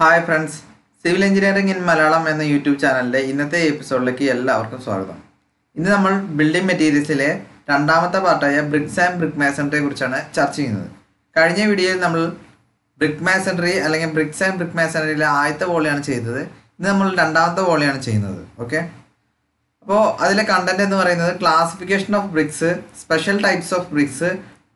Hi friends civil engineering in Malayalam എന്ന YouTube ചാനലിലെ ഇന്നത്തെ എപ്പിസോഡിലേക്ക് എല്ലാവർക്കും സ്വാഗതം. ഇന്ന് നമ്മൾ ബിൽഡിംഗ് മെറ്റീരിയൽസിലെ രണ്ടാമത്തെ പാർട്ടായ ബ്രിക്സ് ആൻഡ് ബ്രിക് മാസൻട്രിയെ കുറിച്ചാണ് ചർച്ച ചെയ്യുന്നത്. കഴിഞ്ഞ വീഡിയോയിൽ നമ്മൾ ബ്രിക് മാസൻട്രി അല്ലെങ്കിൽ ബ്രിക്സ് ആൻഡ് ബ്രിക് മാസൻട്രിയിലെ ആദ്യത്തെ വോളിയാണ് ചെയ്തത്. ഇന്ന് നമ്മൾ രണ്ടാമത്തെ വോളിയാണ് ചെയ്യുന്നത്. ഓക്കെ അപ്പോൾ അതിലെ കണ്ടന്റ് എന്ന് പറയുന്നത് classification of bricks special types of bricks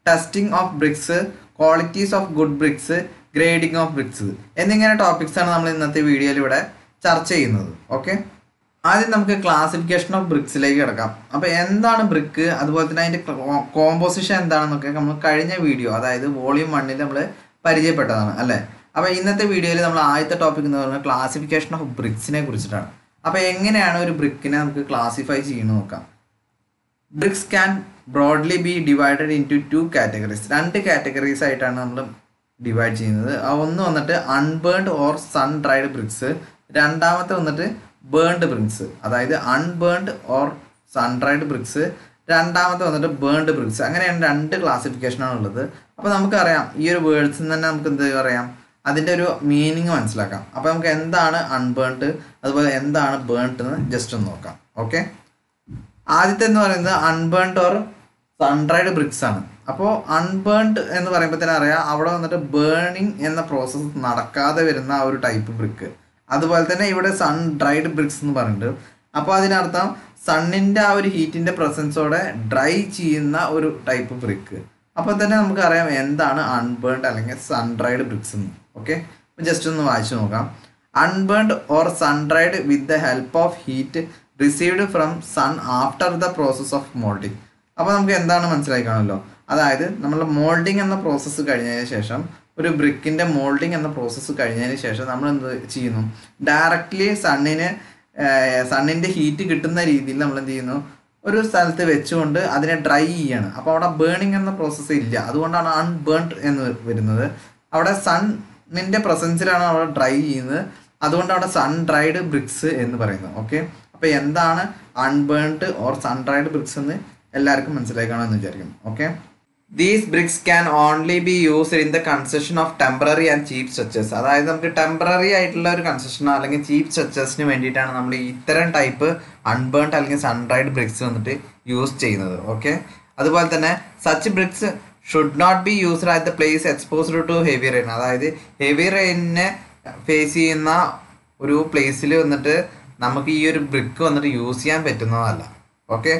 testing of bricks qualities of good bricks grading of bricks എന്നിങ്ങനെ ടോപ്പിക്സ് ആണ് നമ്മൾ ഇന്നത്തെ വീഡിയോയിൽ ഇവിടെ ചർച്ച ചെയ്യുന്നത്. ഓക്കെ ആദ്യം നമുക്ക് ക്ലാസിഫിക്കേഷൻ ഓഫ് ബ്രിക്സിലേക്ക് കിടക്കാം. അപ്പോൾ എന്താണ് ബ്രിക്ക് അതുപോലെ തന്നെ അതിന്റെ കോമ്പോസിഷൻ എന്താണെന്നൊക്കെ നമ്മൾ കഴിഞ്ഞ വീഡിയോ അതായത് വോളിയം വണ്ണിൽ നമ്മൾ പരിചയപ്പെട്ടതാണ് അല്ലേ? അപ്പോൾ ഇന്നത്തെ വീഡിയോയിൽ നമ്മൾ ആദ്യത്തെ ടോപ്പിക് എന്ന് പറഞ്ഞാൽ ക്ലാസിഫിക്കേഷൻ ഓഫ് ബ്രിക്സിനെ കുറിച്ചിട്ടാണ്. അപ്പോൾ എങ്ങനെയാണ് ഒരു ബ്രിക്കിനെ നമുക്ക് ക്ലാസിഫൈ ചെയ്യുന്നത് നോക്കാം. Bricks can broadly be divided into two categories രണ്ട് കാറ്റഗറീസ് ആയിട്ടാണ് നമ്മൾ ഡിവൈഡ് ചെയ്യുന്നത്. ഒന്ന് വന്നിട്ട് unburned or sun dried bricks രണ്ടാമത്തെ വന്നിട്ട് ബേൺഡ് ബ്രിക്സ് അതായത് unburned or sun dried bricks രണ്ടാമത്തെ വന്നിട്ട് ബേൺഡ് ബ്രിക്സ് അങ്ങനെയാണ് രണ്ട് ക്ലാസിഫിക്കേഷനാണ് ഉള്ളത്. അപ്പോൾ നമുക്കറിയാം ഈ ഒരു വേർഡ്സിൽ തന്നെ നമുക്ക് എന്ത് പറയാം? അതിന്റെ ഒരു മീനിങ് മനസ്സിലാക്കാം. അപ്പോൾ നമുക്ക് എന്താണ് അൺബേൺഡ് അതുപോലെ എന്താണ് ബേൺഡ് എന്ന് ജസ്റ്റ് ഒന്ന് നോക്കാം. ഓക്കെ ആദ്യത്തെ എന്ന് പറയുന്നത് അൺബേൺഡ് ഓർ സൺഡ്രൈഡ് ബ്രിക്സ് ആണ്. അപ്പോൾ അൺബേൺഡ് എന്ന് പറയുമ്പോൾ തന്നെ അറിയാം അവിടെ വന്നിട്ട് ബേണിംഗ് എന്ന പ്രോസസ്സ് നടക്കാതെ വരുന്ന ആ ഒരു ടൈപ്പ് ബ്രിക്ക് അതുപോലെ തന്നെ ഇവിടെ സൺ ഡ്രൈഡ് ബ്രിക്സ് എന്ന് പറഞ്ഞിട്ട് അപ്പോൾ അതിനർത്ഥം സണ്ണിന്റെ ആ ഒരു ഹീറ്റിന്റെ പ്രസൻസോടെ ഡ്രൈ ചെയ്യുന്ന ഒരു ടൈപ്പ് ബ്രിക്ക് അപ്പോൾ തന്നെ നമുക്കറിയാം എന്താണ് അൺബേൺഡ് അല്ലെങ്കിൽ സൺ ഡ്രൈഡ് ബ്രിക്സ് എന്ന്. ഓക്കെ ജസ്റ്റ് ഒന്ന് വായിച്ചു നോക്കാം. Unburned or sun dried with the help of heat received from sun after the process of moulding അപ്പോൾ നമുക്ക് എന്താണ് മനസ്സിലായി കാണുമല്ലോ? അതായത് നമ്മൾ മോൾഡിങ് എന്ന പ്രോസസ്സ് കഴിഞ്ഞതിന് ശേഷം ഒരു ബ്രിക്കിന്റെ മോൾഡിങ് എന്ന പ്രോസസ്സ് കഴിഞ്ഞതിന് ശേഷം നമ്മൾ എന്ത് ചെയ്യുന്നു ഡയറക്റ്റ്ലി സണ്ണിന് സണ്ണിന്റെ ഹീറ്റ് കിട്ടുന്ന രീതിയിൽ നമ്മൾ എന്ത് ചെയ്യുന്നു? ഒരു സ്ഥലത്ത് വെച്ചുകൊണ്ട് അതിനെ ഡ്രൈ ചെയ്യാണ്. അപ്പോൾ അവിടെ ബേണിംഗ് എന്ന പ്രോസസ്സ് ഇല്ല. അതുകൊണ്ടാണ് അൺബേൺഡ് എന്ന് വരുന്നത്. അവിടെ സണ്ണിന്റെ പ്രസൻസിലാണ് അവിടെ ഡ്രൈ ചെയ്യുന്നത്. അതുകൊണ്ട് അവിടെ സൺ ഡ്രൈഡ് ബ്രിക്സ് എന്ന് പറയുന്നത് ഓക്കെ അപ്പോൾ എന്താണ് unburned or sun dried bricks എന്ന് എല്ലാവർക്കും മനസ്സിലായി കാണുമെന്ന് വിചാരിക്കും okay these bricks can only be used in the construction of temporary and cheap structures അതായത് നമുക്ക് ടെമ്പററി ആയിട്ടുള്ള ഒരു കൺസെഷനോ അല്ലെങ്കിൽ ചീപ്പ് സ്ട്രക്ചേഴ്സിന് വേണ്ടിയിട്ടാണ് നമ്മൾ ഇത്തരം ടൈപ്പ് അൺബേൺഡ് അല്ലെങ്കിൽ സൺഡ്രൈഡ് ബ്രിക്സ് വന്നിട്ട് യൂസ് ചെയ്യുന്നത്. ഓക്കെ അതുപോലെ തന്നെ such bricks should not be used at the place exposed to heavy rain അതായത് ഹെവി റെയിനെ ഫേസ് ചെയ്യുന്ന ഒരു പ്ലേസിൽ വന്നിട്ട് നമുക്ക് ഈ ഒരു ബ്രിക്ക് വന്നിട്ട് യൂസ് ചെയ്യാൻ പറ്റുന്നതല്ല. ഓക്കെ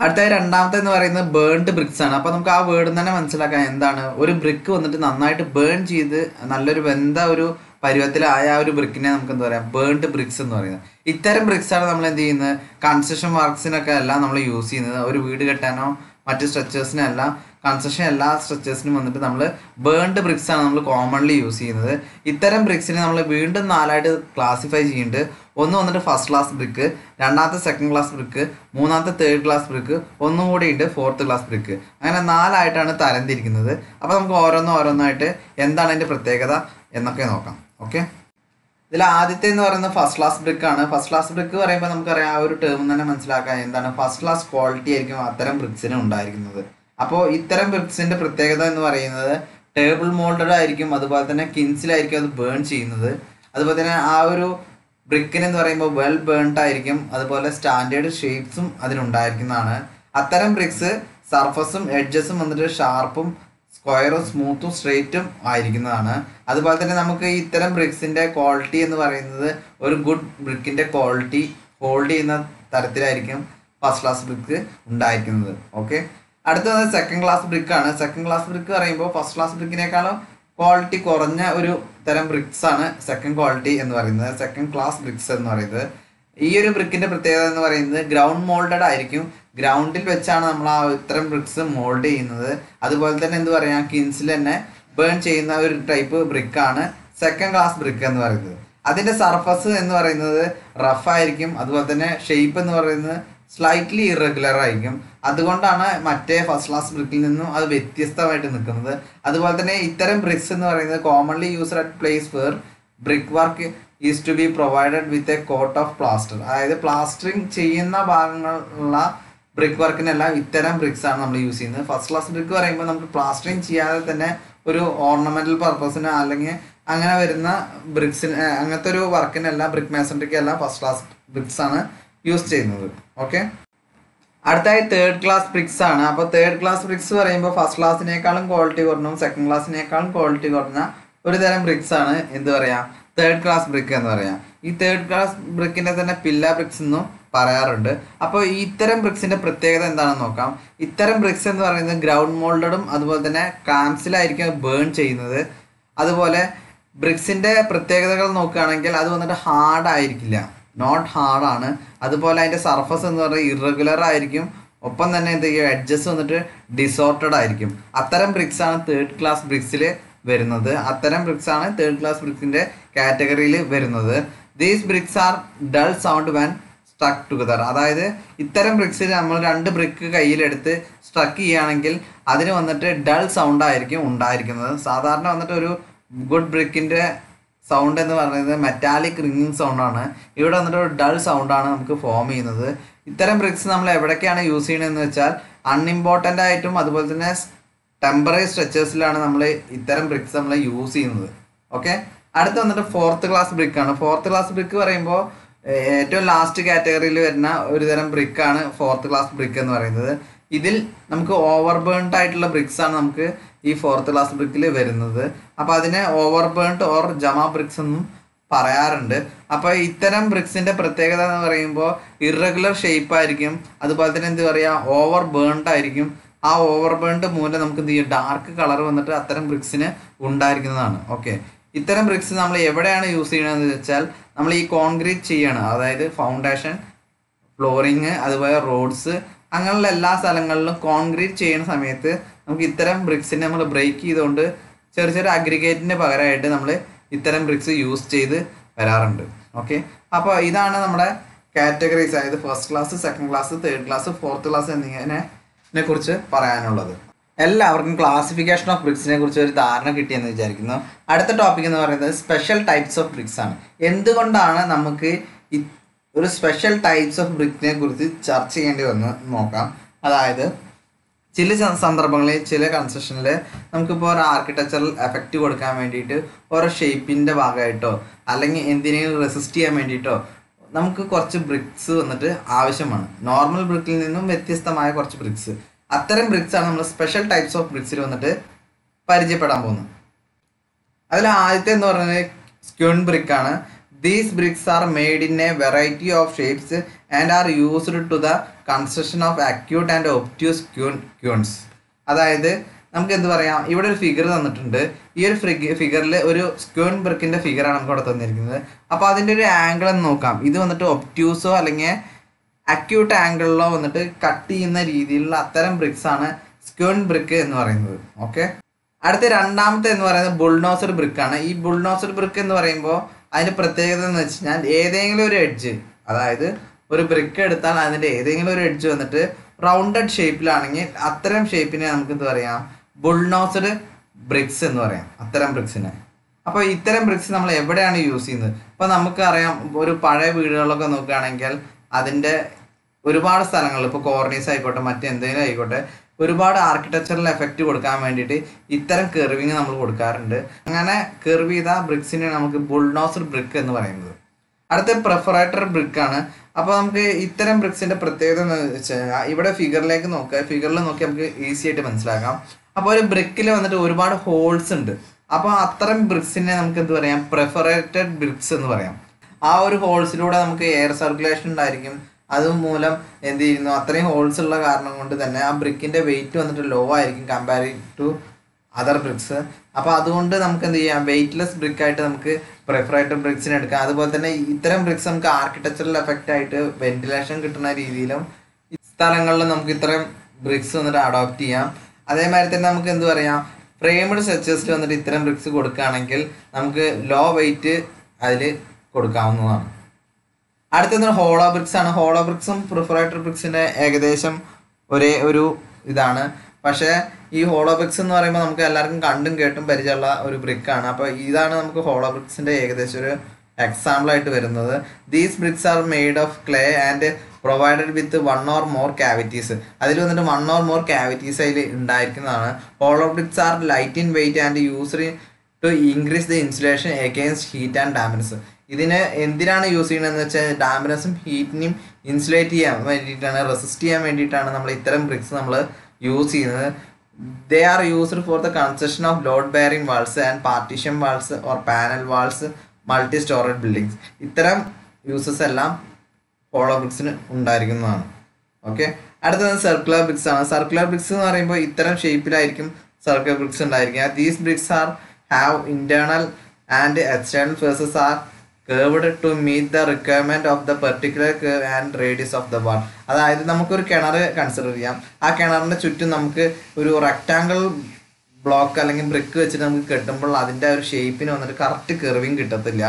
അടുത്ത രണ്ടാമത്തെ എന്ന് പറയുന്നത് ബേൺഡ് ബ്രിക്സ് ആണ്. അപ്പോൾ നമുക്ക് ആ വേർഡ് തന്നെ മനസ്സിലാക്കാം എന്താണ്. ഒരു ബ്രിക്ക് വന്നിട്ട് നന്നായിട്ട് ബേൺ ചെയ്ത് നല്ലൊരു വെന്ത ഒരു പരുവത്തിലായ ഒരു ബ്രിക്കിനെ നമുക്ക് എന്താ പറയുക ബേൺഡ് ബ്രിക്സ് എന്ന് പറയുന്നത്. ഇത്തരം ബ്രിക്സ് ആണ് നമ്മൾ എന്ത് ചെയ്യുന്നത്? കൺസ്ട്രക്ഷൻ വർക്ക്സിനൊക്കെ അല്ല നമ്മൾ യൂസ് ചെയ്യുന്നത്. ഒരു വീട് കെട്ടാനോ മറ്റ് സ്ട്രക്ചേഴ്സിനല്ല കൺസ്ട്രക്ഷൻ എല്ലാ സ്ട്രക്ചേഴ്സിനും വന്നിട്ട് നമ്മൾ ബേൺഡ് ബ്രിക്സ് ആണ് നമ്മൾ കോമൺലി യൂസ് ചെയ്യുന്നത്. ഇത്തരം ബ്രിക്സിനെ നമ്മൾ വീണ്ടും നാലായിട്ട് ക്ലാസിഫൈ ചെയ്യുന്നുണ്ട് ഒന്ന് വന്നിട്ട് ഫസ്റ്റ് ക്ലാസ് ബ്രിക്ക് രണ്ടാമത്തെ സെക്കൻഡ് ക്ലാസ് ബ്രിക്ക് മൂന്നാമത്തെ തേർഡ് ക്ലാസ് ബ്രിക്ക് ഒന്നും കൂടി ഉണ്ട് ഫോർത്ത് ക്ലാസ് ബ്രിക്ക് അങ്ങനെ നാലായിട്ടാണ് തരംതിരിക്കുന്നത്. അപ്പോൾ നമുക്ക് ഓരോന്നും ഓരോന്നായിട്ട് എന്താണ് അതിന്റെ പ്രത്യേകത എന്നൊക്കെ നോക്കാം. ഓക്കെ ഇതിൽ ആദ്യത്തെ എന്ന് പറയുന്നത് ഫസ്റ്റ് ക്ലാസ് ബ്രിക്ക് ആണ്. ഫസ്റ്റ് ക്ലാസ് ബ്രിക്ക് പറയുമ്പോൾ നമുക്കറിയാം ആ ഒരു ടേം തന്നെ മനസ്സിലാക്കാം എന്താണ്? ഫസ്റ്റ് ക്ലാസ് ക്വാളിറ്റി ആയിരിക്കും അത്തരം ബ്രിക്സിന് ഉണ്ടായിരിക്കുന്നത്. അപ്പോൾ ഇത്തരം ബ്രിക്സിന്റെ പ്രത്യേകത എന്ന് പറയുന്നത് ടേബിൾ മോൾഡഡ് ആയിരിക്കും അതുപോലെ തന്നെ കിൻസിലായിരിക്കും അത് ബേൺ ചെയ്യുന്നത്. അതുപോലെ തന്നെ ആ ഒരു ബ്രിക്കിന് എന്ന് പറയുമ്പോൾ വെൽ ബേൺഡ് ആയിരിക്കും അതുപോലെ സ്റ്റാൻഡേർഡ് ഷേപ്സും അതിനുണ്ടായിരിക്കുന്നതാണ്. അത്തരം ബ്രിക്സ് സർഫസും എഡ്ജസും വന്നിട്ട് ഷാർപ്പും സ്ക്വയറും സ്മൂത്തും സ്ട്രെയിറ്റും ആയിരിക്കുന്നതാണ്. അതുപോലെ തന്നെ നമുക്ക് ഇത്തരം ബ്രിക്സിന്റെ ക്വാളിറ്റി എന്ന് പറയുന്നത് ഒരു ഗുഡ് ബ്രിക്കിന്റെ ക്വാളിറ്റി ഹോൾഡ് ചെയ്യുന്ന തരത്തിലായിരിക്കും ഫസ്റ്റ് ക്ലാസ് ബ്രിക്ക് ഉണ്ടായിരിക്കുന്നത്. ഓക്കെ അടുത്തത് സെക്കൻഡ് ക്ലാസ് ബ്രിക്കാണ് സെക്കൻഡ് ക്ലാസ് ബ്രിക്ക് പറയുമ്പോൾ ഫസ്റ്റ് ക്ലാസ് ബ്രിക്കിനേക്കാളും ക്വാളിറ്റി കുറഞ്ഞ ഒരു തരം ബ്രിക്സ് ആണ് സെക്കൻഡ് ക്വാളിറ്റി എന്ന് പറയുന്നത്. സെക്കൻഡ് ക്ലാസ് ബ്രിക്സ് എന്ന് പറയുന്നത്. ഈ ഒരു ബ്രിക്കിന്റെ പ്രത്യേകത എന്ന് പറയുന്നത് ഗ്രൗണ്ട് മോൾഡഡ് ആയിരിക്കും. ഗ്രൗണ്ടിൽ വെച്ചാണ് നമ്മൾ ആ ഇത്തരം ബ്രിക്സ് മോൾഡ് ചെയ്യുന്നത്. അതുപോലെ തന്നെ എന്ത് പറയാം കിൻസിൽ തന്നെ ബേൺ ചെയ്യുന്ന ഒരു ടൈപ്പ് ബ്രിക്കാണ് സെക്കൻഡ് ക്ലാസ് ബ്രിക്ക് എന്ന് പറയുന്നത്. അതിന്റെ സർഫസ് എന്ന് പറയുന്നത് റഫായിരിക്കും അതുപോലെ തന്നെ ഷേപ്പ് എന്ന് പറയുന്നത് സ്ലൈറ്റ്ലി ഇറഗുലർ ആയിരിക്കും. അതുകൊണ്ടാണ് മറ്റേ ഫസ്റ്റ് ക്ലാസ് ബ്രിക്കിൽ നിന്നും അത് വ്യത്യസ്തമായിട്ട് നിൽക്കുന്നത്. അതുപോലെ തന്നെ ഇത്തരം ബ്രിക്സ് എന്ന് പറയുന്നത് commonly used at place where brick work is to be provided with a coat of plaster അതായത് പ്ലാസ്റ്ററിങ് ചെയ്യുന്ന ഭാഗങ്ങളുള്ള ബ്രിക്ക് വർക്കിനെല്ലാം ഇത്തരം ബ്രിക്സ് ആണ് നമ്മൾ യൂസ് ചെയ്യുന്നത്. ഫസ്റ്റ് ക്ലാസ് ബ്രിക്ക് പറയുമ്പോൾ നമുക്ക് പ്ലാസ്റ്ററിങ് ചെയ്യാതെ തന്നെ ഒരു ഓർണമെന്റൽ പർപ്പസിന് അല്ലെങ്കിൽ അങ്ങനെ വരുന്ന ബ്രിക്സിന് അങ്ങനത്തെ ഒരു വർക്കിനെല്ലാം ബ്രിക്ക് എല്ലാം ഫസ്റ്റ് ക്ലാസ് ബ്രിക്സ് ആണ് യൂസ് ചെയ്യുന്നത്. ഓക്കെ അടുത്തായി തേർഡ് ക്ലാസ് ബ്രിക്സ് ആണ്. അപ്പോൾ തേർഡ് ക്ലാസ് ബ്രിക്സ് പറയുമ്പോൾ ഫസ്റ്റ് ക്ലാസ്സിനേക്കാളും ക്വാളിറ്റി കുറഞ്ഞും സെക്കൻഡ് ക്ലാസ്സിനേക്കാളും ക്വാളിറ്റി കുറഞ്ഞ ഒരു തരം ബ്രിക്സ് ആണ് എന്ത് പറയാ? തേർഡ് ക്ലാസ് ബ്രിക്ക് എന്ന് പറയാം. ഈ തേർഡ് ക്ലാസ് ബ്രിക്കിനെ തന്നെ പില്ല ബ്രിക്സ് എന്നും പറയാറുണ്ട്. അപ്പോൾ ഇത്തരം ബ്രിക്സിന്റെ പ്രത്യേകത എന്താണെന്ന് നോക്കാം. ഇത്തരം ബ്രിക്സ് എന്ന് പറയുന്നത് ഗ്രൗണ്ട് മോൾഡഡും അതുപോലെ തന്നെ കാംസിലായിരിക്കും ബേൺ ചെയ്യുന്നത്. അതുപോലെ ബ്രിക്സിന്റെ പ്രത്യേകതകൾ നോക്കുകയാണെങ്കിൽ അത് വന്നിട്ട് ഹാർഡ് ആയിരിക്കില്ല. നോട്ട് ഹാർഡാണ് അതുപോലെ അതിന്റെ സർഫസ് എന്ന് പറയുന്നത് ഇറഗുലർ ആയിരിക്കും. ഒപ്പം തന്നെ എന്ത് ചെയ്യും? എഡ്ജസ് വന്നിട്ട് ഡിസോർട്ടഡ് ആയിരിക്കും. അത്തരം ബ്രിക്സ് ആണ് തേർഡ് ക്ലാസ് ബ്രിക്സിൽ വരുന്നത്. അത്തരം ബ്രിക്സ് ആണ് തേർഡ് ക്ലാസ് ബ്രിക്സിന്റെ കാറ്റഗറിയിൽ വരുന്നത്. These bricks are dull sound when struck together അതായത് ഇത്തരം ബ്രിക്സിൽ നമ്മൾ രണ്ട് ബ്രിക്ക് കയ്യിലെടുത്ത് സ്ട്രക്ക് ചെയ്യുകയാണെങ്കിൽ അതിന് വന്നിട്ട് ഡൾ സൗണ്ട് ആയിരിക്കും ഉണ്ടായിരിക്കുന്നത്. സാധാരണ വന്നിട്ട് ഒരു ഗുഡ് ബ്രിക്കിന്റെ സൗണ്ട് എന്ന് പറയുന്നത് മെറ്റാലിക് റിങ്ങിങ് സൗണ്ടാണ് ഇവിടെ വന്നിട്ട് ഒരു ഡൾ സൗണ്ടാണ് നമുക്ക് ഫോം ചെയ്യുന്നത്. ഇത്തരം ബ്രിക്സ് നമ്മൾ എവിടേക്കാണ് യൂസ് ചെയ്യണമെന്ന് വെച്ചാൽ അൺഇമ്പോർട്ടന്റ് ആയിട്ടും അതുപോലെ തന്നെ ടെമ്പററി സ്ട്രെച്ചേഴ്സിലാണ് നമ്മൾ ഇത്തരം ബ്രിക്സ് നമ്മൾ യൂസ് ചെയ്യുന്നത്. ഓക്കെ അടുത്ത് വന്നിട്ട് ഫോർത്ത് ക്ലാസ് ബ്രിക്കാണ് ഫോർത്ത് ക്ലാസ് ബ്രിക്ക് പറയുമ്പോൾ ഏറ്റവും ലാസ്റ്റ് കാറ്റഗറിയിൽ വരുന്ന ഒരു തരം ബ്രിക്കാണ് ഫോർത്ത് ക്ലാസ് ബ്രിക്ക് എന്ന് പറയുന്നത്. ഇതിൽ നമുക്ക് ഓവർ ബേൺഡ് ആയിട്ടുള്ള ബ്രിക്സ് ആണ് നമുക്ക് ഈ ഫോർത്ത് ക്ലാസ് ബ്രിക്കിൽ വരുന്നത്. അപ്പോൾ അതിനെ over burned or jhama bricks എന്നും പറയാറുണ്ട്. അപ്പോൾ ഇത്തരം ബ്രിക്സിന്റെ പ്രത്യേകത എന്ന് പറയുമ്പോൾ ഇറഗുലർ ഷേപ്പ് ആയിരിക്കും. അതുപോലെ തന്നെ എന്ത് പറയുക ഓവർ ബേൺഡ് ആയിരിക്കും. ആ ഓവർ ബേൺഡ് മൂലം നമുക്ക് എന്ത് ചെയ്യും? ഡാർക്ക് കളർ വന്നിട്ട് അത്തരം ബ്രിക്സിന് ഉണ്ടായിരിക്കുന്നതാണ്. ഓക്കെ ഇത്തരം ബ്രിക്സ് നമ്മൾ എവിടെയാണ് യൂസ് ചെയ്യണമെന്ന് വെച്ചാൽ നമ്മൾ ഈ കോൺക്രീറ്റ് ചെയ്യണം. അതായത് ഫൗണ്ടേഷൻ ഫ്ലോറിങ് അതുപോലെ റോഡ്സ് അങ്ങനെയുള്ള എല്ലാ സ്ഥലങ്ങളിലും കോൺക്രീറ്റ് ചെയ്യുന്ന സമയത്ത് നമുക്ക് ഇത്തരം ബ്രിക്സിനെ നമ്മൾ ബ്രേക്ക് ചെയ്തുകൊണ്ട് ചെറിയ ചെറിയ അഗ്രിഗേറ്റിന് പകരമായിട്ട് നമ്മൾ ഇത്തരം ബ്രിക്സ് യൂസ് ചെയ്ത് വരാറുണ്ട്. ഓക്കെ അപ്പോൾ ഇതാണ് നമ്മുടെ കാറ്റഗറീസ് അതായത് first class second class third class fourth class എന്നിങ്ങനെ കുറിച്ച് പറയാനുള്ളത്. എല്ലാവർക്കും ക്ലാസിഫിക്കേഷൻ ഓഫ് ബ്രിക്സിനെ കുറിച്ച് ഒരു ധാരണ കിട്ടിയെന്ന് വിചാരിക്കുന്നു. അടുത്ത ടോപ്പിക് എന്ന് പറയുന്നത് സ്പെഷ്യൽ ടൈപ്സ് ഓഫ് ബ്രിക്സ് ആണ്. എന്തുകൊണ്ടാണ് നമുക്ക് ഒരു സ്പെഷ്യൽ ടൈപ്സ് ഓഫ് ബ്രിക്സിനെ കുറിച്ച് ചർച്ച ചെയ്യേണ്ടി വന്ന് നോക്കാം. അതായത് ചില സന്ദർഭങ്ങളിൽ ചില കൺസ്ട്രക്ഷനിൽ നമുക്കിപ്പോൾ ഒരു ആർക്കിടെക്ചറൽ എഫക്റ്റ് കൊടുക്കാൻ വേണ്ടിയിട്ട് ഓരോ ഷേപ്പിന്റെ ഭാഗമായിട്ടോ അല്ലെങ്കിൽ എന്തിനേലും റെസിസ്റ്റ് ചെയ്യാൻ വേണ്ടിയിട്ടോ നമുക്ക് കുറച്ച് ബ്രിക്സ് വന്നിട്ട് ആവശ്യമാണ്. നോർമൽ ബ്രിക്കിൽ നിന്നും വ്യത്യസ്തമായ കുറച്ച് ബ്രിക്സ് അത്തരം ബ്രിക്സ് ആണ് നമ്മൾ സ്പെഷ്യൽ ടൈപ്സ് ഓഫ് ബ്രിക്സിൽ വന്നിട്ട് പരിചയപ്പെടാൻ പോകുന്നത്. അതിൽ ആദ്യത്തെ എന്ന് പറയുന്നത് സ്ക്യൂൺ ബ്രിക്ക് ആണ്. These bricks are made in a variety of shapes and are used to the construction of acute and obtuse quoin quoins അതായത് നമുക്ക് എന്ത് പറയാം? ഇവിടെ ഒരു ഫിഗർ തന്നിട്ടുണ്ട്. ഈ ഒരു ഫിഗറിൽ ഒരു സ്ക്യൂൺ ബ്രിക്കിന്റെ ഫിഗറാണ് നമുക്ക് ഇവിടെ തന്നിരിക്കുന്നത്. അപ്പോൾ അതിന്റെ ഒരു ആംഗിൾ എന്ന് നോക്കാം. ഇത് വന്നിട്ട് ഒപ്റ്റ്യൂസോ അല്ലെങ്കിൽ അക്യൂട്ട് ആംഗിളിലോ വന്നിട്ട് കട്ട് ചെയ്യുന്ന രീതിയിലുള്ള അത്തരം ബ്രിക്സ് ആണ് സ്ക്യൂൺ ബ്രിക്ക് എന്ന് പറയുന്നത്. ഓക്കെ അടുത്ത രണ്ടാമത്തെ എന്ന് പറയുന്നത് ബുൾനോസർ ബ്രിക്ക് ആണ്. ഈ ബുൾനോസർ ബ്രിക്ക് എന്ന് പറയുമ്പോൾ അതിന് പ്രത്യേകത എന്ന് വെച്ച് കഴിഞ്ഞാൽ ഏതെങ്കിലും ഒരു എഡ്ജ് അതായത് ഒരു ബ്രിക്ക് എടുത്താൽ അതിന്റെ ഏതെങ്കിലും ഒരു എഡ്ജ് വന്നിട്ട് റൗണ്ടഡ് ഷേപ്പിലാണെങ്കിൽ അത്തരം ഷേപ്പിനെ നമുക്ക് എന്ത് പറയാം? ബുൾനോസഡ് ബ്രിക്സ് എന്ന് പറയാം. അത്തരം ബ്രിക്സിനെ അപ്പോൾ ഇത്തരം ബ്രിക്സ് നമ്മൾ എവിടെയാണ് യൂസ് ചെയ്യുന്നത്? ഇപ്പോൾ നമുക്കറിയാം ഒരു പഴയ വീടുകളൊക്കെ നോക്കുകയാണെങ്കിൽ അതിന്റെ ഒരുപാട് സ്ഥലങ്ങൾ ഇപ്പോൾ കോർണീസ് ആയിക്കോട്ടെ മറ്റെന്തെങ്കിലും ആയിക്കോട്ടെ ഒരുപാട് ആർക്കിടെക്ചറൽ എഫക്റ്റ് കൊടുക്കാൻ വേണ്ടിയിട്ട് ഇത്തരം കെർവിങ് നമ്മൾ കൊടുക്കാറുണ്ട്. അങ്ങനെ കെർവ് ചെയ്ത ബ്രിക്സിനെ നമുക്ക് ബുൾഡോസർ ബ്രിക്ക് എന്ന് പറയുന്നത്. അടുത്ത പ്രിഫറേറ്റർ ആണ്. അപ്പോൾ നമുക്ക് ഇത്തരം ബ്രിക്സിന്റെ പ്രത്യേകത എന്ന് വെച്ചാൽ ഇവിടെ ഫിഗറിലേക്ക് നോക്കുക. ഫിഗറിൽ നോക്കി നമുക്ക് ഈസി ആയിട്ട് മനസ്സിലാക്കാം. അപ്പോൾ ഒരു ബ്രിക്കിൽ വന്നിട്ട് ഒരുപാട് ഹോൾസ് ഉണ്ട്. അപ്പോൾ അത്തരം ബ്രിക്സിനെ നമുക്ക് എന്ത് പറയാം? പ്രിഫറേറ്റഡ് ബ്രിക്സ് എന്ന് പറയാം. ആ ഒരു ഹോൾസിലൂടെ നമുക്ക് എയർ സർക്കുലേഷൻ ഉണ്ടായിരിക്കും. അതുമൂലം എന്ത് ചെയ്യുന്നു? അത്രയും ഹോൾസ് ഉള്ള കാരണം കൊണ്ട് തന്നെ ആ ബ്രിക്കിന്റെ വെയിറ്റ് വന്നിട്ട് ലോ ആയിരിക്കും കമ്പയർ ടു അതർ ബ്രിക്സ് അപ്പോൾ അതുകൊണ്ട് നമുക്ക് എന്ത് ചെയ്യാം? വെയിറ്റ്ലെസ് ബ്രിക്ക് ആയിട്ട് നമുക്ക് പ്രിഫറായിട്ട് ബ്രിക്സിന് എടുക്കാം. അതുപോലെ തന്നെ ഇത്തരം ബ്രിക്സ് നമുക്ക് ആർക്കിടെക്ചറൽ എഫക്റ്റ് ആയിട്ട് വെന്റിലേഷൻ കിട്ടുന്ന രീതിയിലും സ്ഥലങ്ങളിൽ നമുക്ക് ഇത്തരം ബ്രിക്സ് വന്നിട്ട് അഡോപ്റ്റ് ചെയ്യാം. അതേമാതിരി തന്നെ നമുക്ക് എന്ത് പറയാം? ഫ്രെയിംഡ് സെച്ചസ്റ്റ് വന്നിട്ട് ഇത്തരം ബ്രിക്സ് കൊടുക്കുകയാണെങ്കിൽ നമുക്ക് ലോ വെയിറ്റ് അതിൽ കൊടുക്കാവുന്നതാണ്. അടുത്തത് ഹോളോ ബ്രിക്സ് ആണ്. ഹോളോ ബ്രിക്സും പ്രിഫറേറ്റർ ബ്രിക്സിന്റെ ഏകദേശം ഒരേ ഒരു ഇതാണ്. പക്ഷേ ഈ ഹോളോ ബ്രിക്സ് എന്ന് പറയുമ്പോൾ നമുക്ക് എല്ലാവർക്കും കണ്ടും കേട്ടും പരിചയമുള്ള ഒരു ബ്രിക്കാണ് അപ്പോൾ ഇതാണ് നമുക്ക് ഹോളോ ബ്രിക്സിന്റെ ഏകദേശം ഒരു എക്സാമ്പിൾ ആയിട്ട് വരുന്നത്. These bricks are made of clay and provided with one or more cavities അതിൽ വന്നിട്ട് വൺ ഓർ മോർ ക്യാവിറ്റീസ് അതിൽ ഉണ്ടായിരിക്കുന്നതാണ്. Hollow bricks are light in weight and used to increase the insulation against heat and dampness ഇതിന് എന്തിനാണ് use ചെയ്യുന്നതെന്ന് വെച്ചാൽ ഡാമിനസും ഹീറ്റിനെയും insulate ചെയ്യാൻ വേണ്ടിയിട്ടാണ് റെസിസ്റ്റ് ചെയ്യാൻ വേണ്ടിയിട്ടാണ് നമ്മൾ ഇത്തരം ബ്രിക്സ് നമ്മൾ യൂസ് ചെയ്യുന്നത്. They are used for the construction of load bearing walls and partition walls or panel walls multi storage buildings ഇത്തരം യൂസസ് എല്ലാം ഹോളോ ബ്രിക്സിന് ഉണ്ടായിരിക്കുന്നതാണ്. ഓക്കെ അടുത്തത് സർക്കുലർ ബ്രിക്സ് ആണ്. സർക്കുലർ ബ്രിക്സ് എന്ന് പറയുമ്പോൾ ഇത്തരം ഷേപ്പിലായിരിക്കും സർക്കുലർ ബ്രിക്സ് ഉണ്ടായിരിക്കുക. These bricks are have internal and external faces are curved to meet the requirement of the particular curve and radius of the one അതായത് നമുക്കൊരു കിണർ കൺസിഡർ ചെയ്യാം. ആ കിണറിന്റെ ചുറ്റും നമുക്ക് ഒരു റെക്റ്റാങ്കിൾ ബ്ലോക്ക് അല്ലെങ്കിൽ ബ്രിക്ക് വെച്ചിട്ട് നമുക്ക് കെട്ടുമ്പോൾ അതിന്റെ ഒരു ഷേപ്പിന് വന്നിട്ട് കറക്റ്റ് കെർവിങ് കിട്ടത്തില്ല.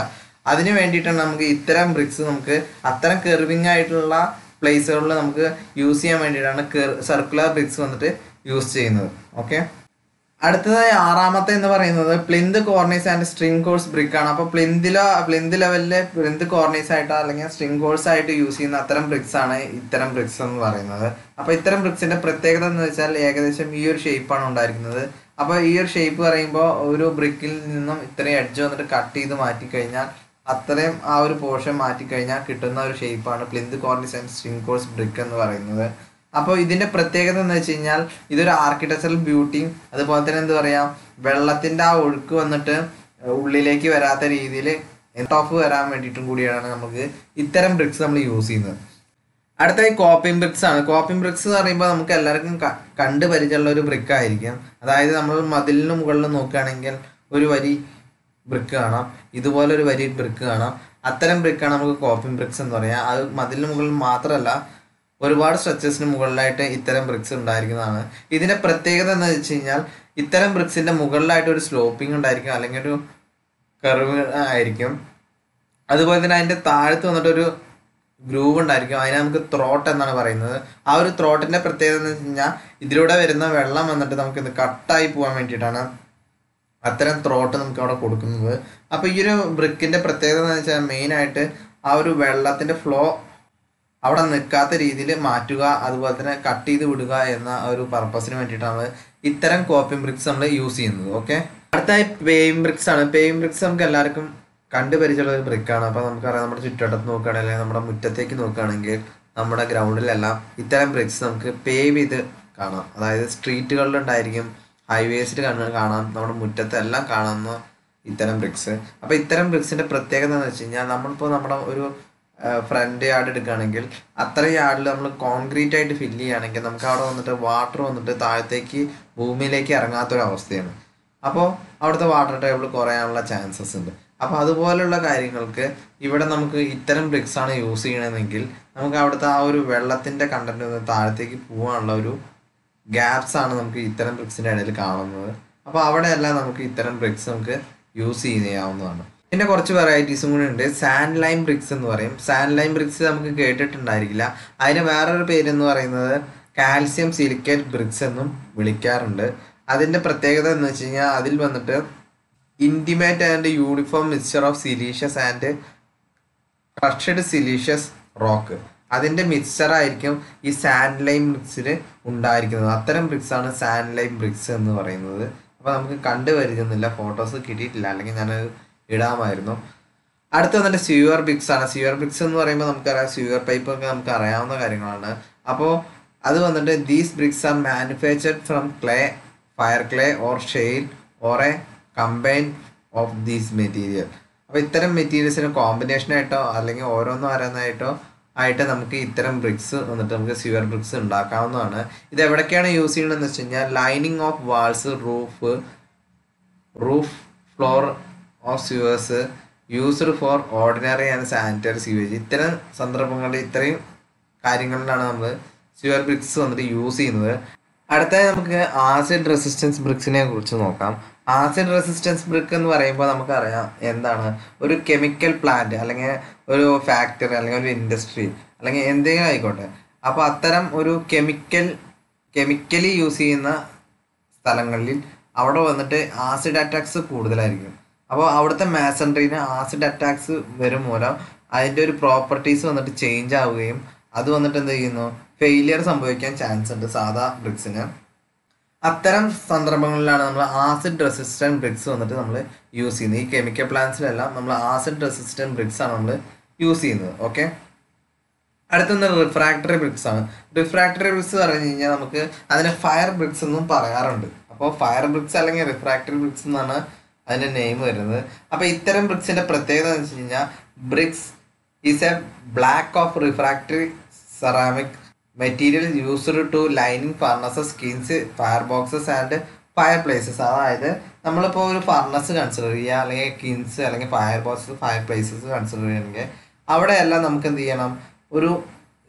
അതിന് വേണ്ടിയിട്ടാണ് നമുക്ക് ഇത്തരം ബ്രിക്സ് നമുക്ക് അത്തരം കെർവിങ് ആയിട്ടുള്ള പ്ലേസുകളിൽ നമുക്ക് യൂസ് ചെയ്യാൻ വേണ്ടിയിട്ടാണ് സർക്കുലർ ബ്രിക്സ് വന്നിട്ട് യൂസ് ചെയ്യുന്നത്. ഓക്കെ അടുത്തതായി ആറാമത്തെ എന്ന് പറയുന്നത് plinth cornice and string course brick ആണ്. അപ്പോൾ പ്ലിന്തിലോ പ്ലിന്ത് ലെവലിലെ പ്ലിന്ത് കോർണീസ് ആയിട്ടോ അല്ലെങ്കിൽ സ്ട്രിങ് കോഴ്സ് ആയിട്ട് യൂസ് ചെയ്യുന്ന അത്തരം ബ്രിക്സ് ആണ് ഇത്തരം ബ്രിക്സ് എന്ന് പറയുന്നത്. അപ്പോൾ ഇത്തരം ബ്രിക്സിന്റെ പ്രത്യേകത എന്ന് വെച്ചാൽ ഏകദേശം ഈ ഒരു ഷേപ്പാണ് ഉണ്ടായിരിക്കുന്നത്. അപ്പോൾ ഈ ഒരു ഷേപ്പ് പറയുമ്പോൾ ഒരു ബ്രിക്കിൽ നിന്നും ഇത്രയും എഡ്ജ് വന്നിട്ട് കട്ട് ചെയ്ത് മാറ്റി കഴിഞ്ഞാൽ അത്രയും ആ ഒരു പോർഷൻ മാറ്റി കഴിഞ്ഞാൽ കിട്ടുന്ന ഒരു ഷേപ്പാണ് plinth cornice and string course brick എന്ന് പറയുന്നത്. അപ്പോൾ ഇതിന്റെ പ്രത്യേകത എന്ന് വെച്ച് കഴിഞ്ഞാൽ ഇതൊരു ആർക്കിടെക്ചറൽ ബ്യൂട്ടിയും അതുപോലെ തന്നെ എന്താ പറയാ വെള്ളത്തിന്റെ ആ ഒഴുക്ക് വന്നിട്ട് ഉള്ളിലേക്ക് വരാത്ത രീതിയിൽ ടോഫ് വരാൻ വേണ്ടിയിട്ടും കൂടിയാണ് നമുക്ക് ഇത്തരം ബ്രിക്സ് നമ്മൾ യൂസ് ചെയ്യുന്നത്. അടുത്തായി കോപ്പിംഗ് ബ്രിക്സ് ആണ്. കോപ്പിംഗ് ബ്രിക്സ് എന്ന് പറയുമ്പോൾ നമുക്ക് എല്ലാവർക്കും കണ്ട് പരിചയമുള്ള ഒരു ബ്രിക്ക് ആയിരിക്കും. അതായത് നമ്മൾ മതിലിന് മുകളിൽ നോക്കുകയാണെങ്കിൽ ഒരു വരി ബ്രിക്ക് കാണാം. ഇതുപോലെ ഒരു വരി ബ്രിക്ക് കാണാം. അത്തരം ബ്രിക്കാണ് നമുക്ക് കോപ്പിംഗ് ബ്രിക്സ് എന്ന് പറയാം. അത് മതിലിന് മുകളിൽ മാത്രമല്ല ഒരുപാട് സ്ട്രക്ചേഴ്സിന് മുകളിലായിട്ട് ഇത്തരം ബ്രിക്സ് ഉണ്ടായിരിക്കുന്നതാണ്. ഇതിന്റെ പ്രത്യേകത എന്ന് വെച്ച് കഴിഞ്ഞാൽ ഇത്തരം ബ്രിക്സിന്റെ മുകളിലായിട്ട് ഒരു സ്ലോപ്പിംഗ് ഉണ്ടായിരിക്കും അല്ലെങ്കിൽ ഒരു കർവ് ആയിരിക്കും. അതുപോലെ തന്നെ അതിന്റെ താഴത്ത് വന്നിട്ട് ഒരു ഗ്രൂവ് ഉണ്ടായിരിക്കും. അതിനെ നമുക്ക് ത്രോട്ട് എന്നാണ് പറയുന്നത്. ആ ഒരു ത്രോട്ടിന്റെ പ്രത്യേകത എന്ന് വെച്ച് കഴിഞ്ഞാൽ ഇതിലൂടെ വരുന്ന വെള്ളം വന്നിട്ട് നമുക്ക് ഇത് കട്ടായി പോകാൻ വേണ്ടിയിട്ടാണ് അത്തരം ത്രോട്ട് നമുക്ക് അവിടെ കൊടുക്കുന്നത്. അപ്പൊ ഈ ഒരു ബ്രിക്കിന്റെ പ്രത്യേകത എന്ന് വെച്ചാൽ മെയിൻ ആയിട്ട് ആ ഒരു വെള്ളത്തിന്റെ ഫ്ലോ അവിടെ നിൽക്കാത്ത രീതിയിൽ മാറ്റുക അതുപോലെ തന്നെ കട്ട് ചെയ്ത് വിടുക എന്ന ഒരു പർപ്പസിന് വേണ്ടിയിട്ടാണ് ഇത്തരം കോപ്പിംഗ് ബ്രിക്സ് നമ്മൾ യൂസ് ചെയ്യുന്നത് ഓക്കെ അടുത്തായി പേയും ബ്രിക്സ് ആണ്. പേയും ബ്രിക്സ് നമുക്ക് എല്ലാവർക്കും കണ്ടുപരിച്ചുള്ള ഒരു ബ്രിക്കാണ് അപ്പോൾ നമുക്കറിയാം നമ്മുടെ ചുറ്റുവട്ടത്ത് നോക്കുകയാണെങ്കിൽ നമ്മുടെ മുറ്റത്തേക്ക് നോക്കുകയാണെങ്കിൽ നമ്മുടെ ഗ്രൗണ്ടിലെല്ലാം ഇത്തരം ബ്രിക്സ് നമുക്ക് പേവ് ചെയ്ത് കാണാം. അതായത് സ്ട്രീറ്റുകളിലുണ്ടായിരിക്കും ഹൈവേസിൽ കാണാൻ കാണാം നമ്മുടെ മുറ്റത്തെല്ലാം കാണാവുന്ന ഇത്തരം ബ്രിക്സ് അപ്പോൾ ഇത്തരം ബ്രിക്സിന്റെ പ്രത്യേകത എന്ന് വെച്ച് കഴിഞ്ഞാൽ നമ്മളിപ്പോൾ നമ്മുടെ ഒരു ഫ്രണ്ട് യാർഡ് എടുക്കുകയാണെങ്കിൽ അത്ര യാർഡിൽ നമ്മൾ കോൺക്രീറ്റ് ആയിട്ട് ഫില്ല് ചെയ്യുകയാണെങ്കിൽ നമുക്ക് അവിടെ വന്നിട്ട് വാട്ടർ വന്നിട്ട് താഴത്തേക്ക് ഭൂമിയിലേക്ക് ഇറങ്ങാത്തൊരവസ്ഥയാണ് അപ്പോൾ അവിടുത്തെ വാട്ടർ ടേബിൾ കുറയാനുള്ള ചാൻസസ് ഉണ്ട്. അപ്പോൾ അതുപോലെയുള്ള കാര്യങ്ങൾക്ക് ഇവിടെ നമുക്ക് ഇത്തരം ബ്രിക്സ് ആണ് യൂസ് ചെയ്യണമെങ്കിൽ നമുക്ക് അവിടുത്തെ ആ ഒരു വെള്ളത്തിന്റെ കണ്ടന്റ് ഒന്ന് താഴത്തേക്ക് പോകാനുള്ള ഒരു ഗ്യാപ്സ് ആണ് നമുക്ക് ഇത്തരം ബ്രിക്സിന്റെ ഇടയിൽ കാണുന്നത്. അപ്പോൾ അവിടെയെല്ലാം നമുക്ക് ഇത്തരം ബ്രിക്സ് നമുക്ക് യൂസ് ചെയ്യാവുന്നതാണ് പിന്നെ കുറച്ച് വെറൈറ്റീസും കൂടി ഉണ്ട്. സാൻഡ് ലൈം ബ്രിക്സ് എന്ന് പറയും. സാൻഡ് ലൈം ബ്രിക്സ് നമുക്ക് കേട്ടിട്ടുണ്ടായിരിക്കില്ല. അതിന് വേറൊരു പേരെന്ന് പറയുന്നത് കാൽസ്യം സിലിക്കേറ്റ് ബ്രിക്സ് എന്നും വിളിക്കാറുണ്ട്. അതിന്റെ പ്രത്യേകത എന്ന് വെച്ച് കഴിഞ്ഞാൽ അതിൽ വന്നിട്ട് intimate and uniform mixture of siliceous and crushed siliceous rock അതിന്റെ മിക്സ്ചറായിരിക്കും ഈ സാൻഡ് ലൈം ബ്രിക്സിൽ ഉണ്ടായിരിക്കുന്നത്. അത്തരം ബ്രിക്സ് ആണ് സാൻഡ് ലൈം ബ്രിക്സ് എന്ന് പറയുന്നത്. അപ്പോൾ നമുക്ക് കണ്ടുവരുന്നില്ല ഫോട്ടോസ് കിട്ടിയിട്ടില്ല. അല്ലെങ്കിൽ ഞാൻ ഇടാമായിരുന്നു. അടുത്ത വന്നിട്ട് സ്യൂവർ ബിക്സ് ആണ്. സ്യൂവർ ബിക്സ് എന്ന് പറയുമ്പോൾ നമുക്കറിയാം സ്യൂവർ പൈപ്പ് ഒക്കെ നമുക്ക് അറിയാവുന്ന കാര്യങ്ങളാണ്. അപ്പോൾ അത് വന്നിട്ട് these bricks are manufactured from clay fire clay or shale or a combine of these material അപ്പോൾ ഇത്തരം മെറ്റീരിയൽസിന് കോമ്പിനേഷനായിട്ടോ അല്ലെങ്കിൽ ഓരോന്നും അറിയുന്നതായിട്ടോ ആയിട്ട് നമുക്ക് ഇത്തരം ബ്രിക്സ് വന്നിട്ട് നമുക്ക് സ്യൂവർ ബ്രിക്സ് ഉണ്ടാക്കാവുന്നതാണ്. ഇത് എവിടേക്കാണ് യൂസ് ചെയ്യണമെന്ന് വെച്ച് കഴിഞ്ഞാൽ lining of walls roof roof floor of sewers used for ordinary and sanitary sewage ഇത്തരം സന്ദർഭങ്ങളിൽ ഇത്രയും കാര്യങ്ങളിലാണ് നമ്മൾ സ്യൂവർ ബ്രിക്സ് വന്നിട്ട് യൂസ് ചെയ്യുന്നത്. അടുത്തായി നമുക്ക് ആസിഡ് റെസിസ്റ്റൻസ് ബ്രിക്സിനെ കുറിച്ച് നോക്കാം. ആസിഡ് റെസിസ്റ്റൻസ് ബ്രിക്ക് എന്ന് പറയുമ്പോൾ നമുക്കറിയാം എന്താണ്? ഒരു കെമിക്കൽ പ്ലാന്റ് അല്ലെങ്കിൽ ഒരു ഫാക്ടറി അല്ലെങ്കിൽ ഒരു ഇൻഡസ്ട്രി അല്ലെങ്കിൽ എന്തെങ്കിലും ആയിക്കോട്ടെ. അപ്പോൾ അത്തരം ഒരു കെമിക്കൽ കെമിക്കലി യൂസ് ചെയ്യുന്ന സ്ഥലങ്ങളിൽ അവിടെ വന്നിട്ട് ആസിഡ് അറ്റാക്സ് കൂടുതലായിരിക്കും. അപ്പോൾ അവിടുത്തെ മാസൺട്രീന് ആസിഡ് അറ്റാക്സ് വരും മൂലം അതിന്റെ ഒരു പ്രോപ്പർട്ടീസ് വന്നിട്ട് ചേഞ്ച് ആവുകയും അത് വന്നിട്ട് എന്ത് ചെയ്യുന്നു? ഫെയിലിയർ സംഭവിക്കാൻ ചാൻസ് ഉണ്ട് സാധാ ബ്രിക്സിന് അത്തരം സന്ദർഭങ്ങളിലാണ് നമ്മൾ ആസിഡ് റെസിസ്റ്റന്റ് ബ്രിക്സ് വന്നിട്ട് നമ്മൾ യൂസ് ചെയ്യുന്നത്. ഈ കെമിക്കൽ പ്ലാന്റ്സിലെല്ലാം നമ്മൾ ആസിഡ് റെസിസ്റ്റന്റ് ബ്രിക്സ് ആണ് നമ്മൾ യൂസ് ചെയ്യുന്നത്. ഓക്കെ അടുത്തൊന്ന് റിഫ്രാക്ടറി ബ്രിക്സ് ആണ്. റിഫ്രാക്ടറി ബ്രിക്സ് പറഞ്ഞു കഴിഞ്ഞാൽ നമുക്ക് അതിനെ ഫയർ ബ്രിക്സ് എന്നും പറയാറുണ്ട്. അപ്പോൾ ഫയർ ബ്രിക്സ് അല്ലെങ്കിൽ റിഫ്രാക്ടറി ബ്രിക്സ് എന്നാണ് അതിന്റെ നെയിം വരുന്നത്. അപ്പോൾ ഇത്തരം ബ്രിക്സിന്റെ പ്രത്യേകത എന്ന് വെച്ച് കഴിഞ്ഞാൽ bricks is a black of refractory ceramic material used to lining furnaces kilns fire boxes and fire places അതായത് നമ്മളിപ്പോൾ ഒരു ഫർണസ് കൺസിഡർ ചെയ്യുക അല്ലെങ്കിൽ കിൻസ് അല്ലെങ്കിൽ fire boxes fire places consider ചെയ്യണമെങ്കിൽ അവിടെയെല്ലാം നമുക്ക് എന്ത് ചെയ്യണം? ഒരു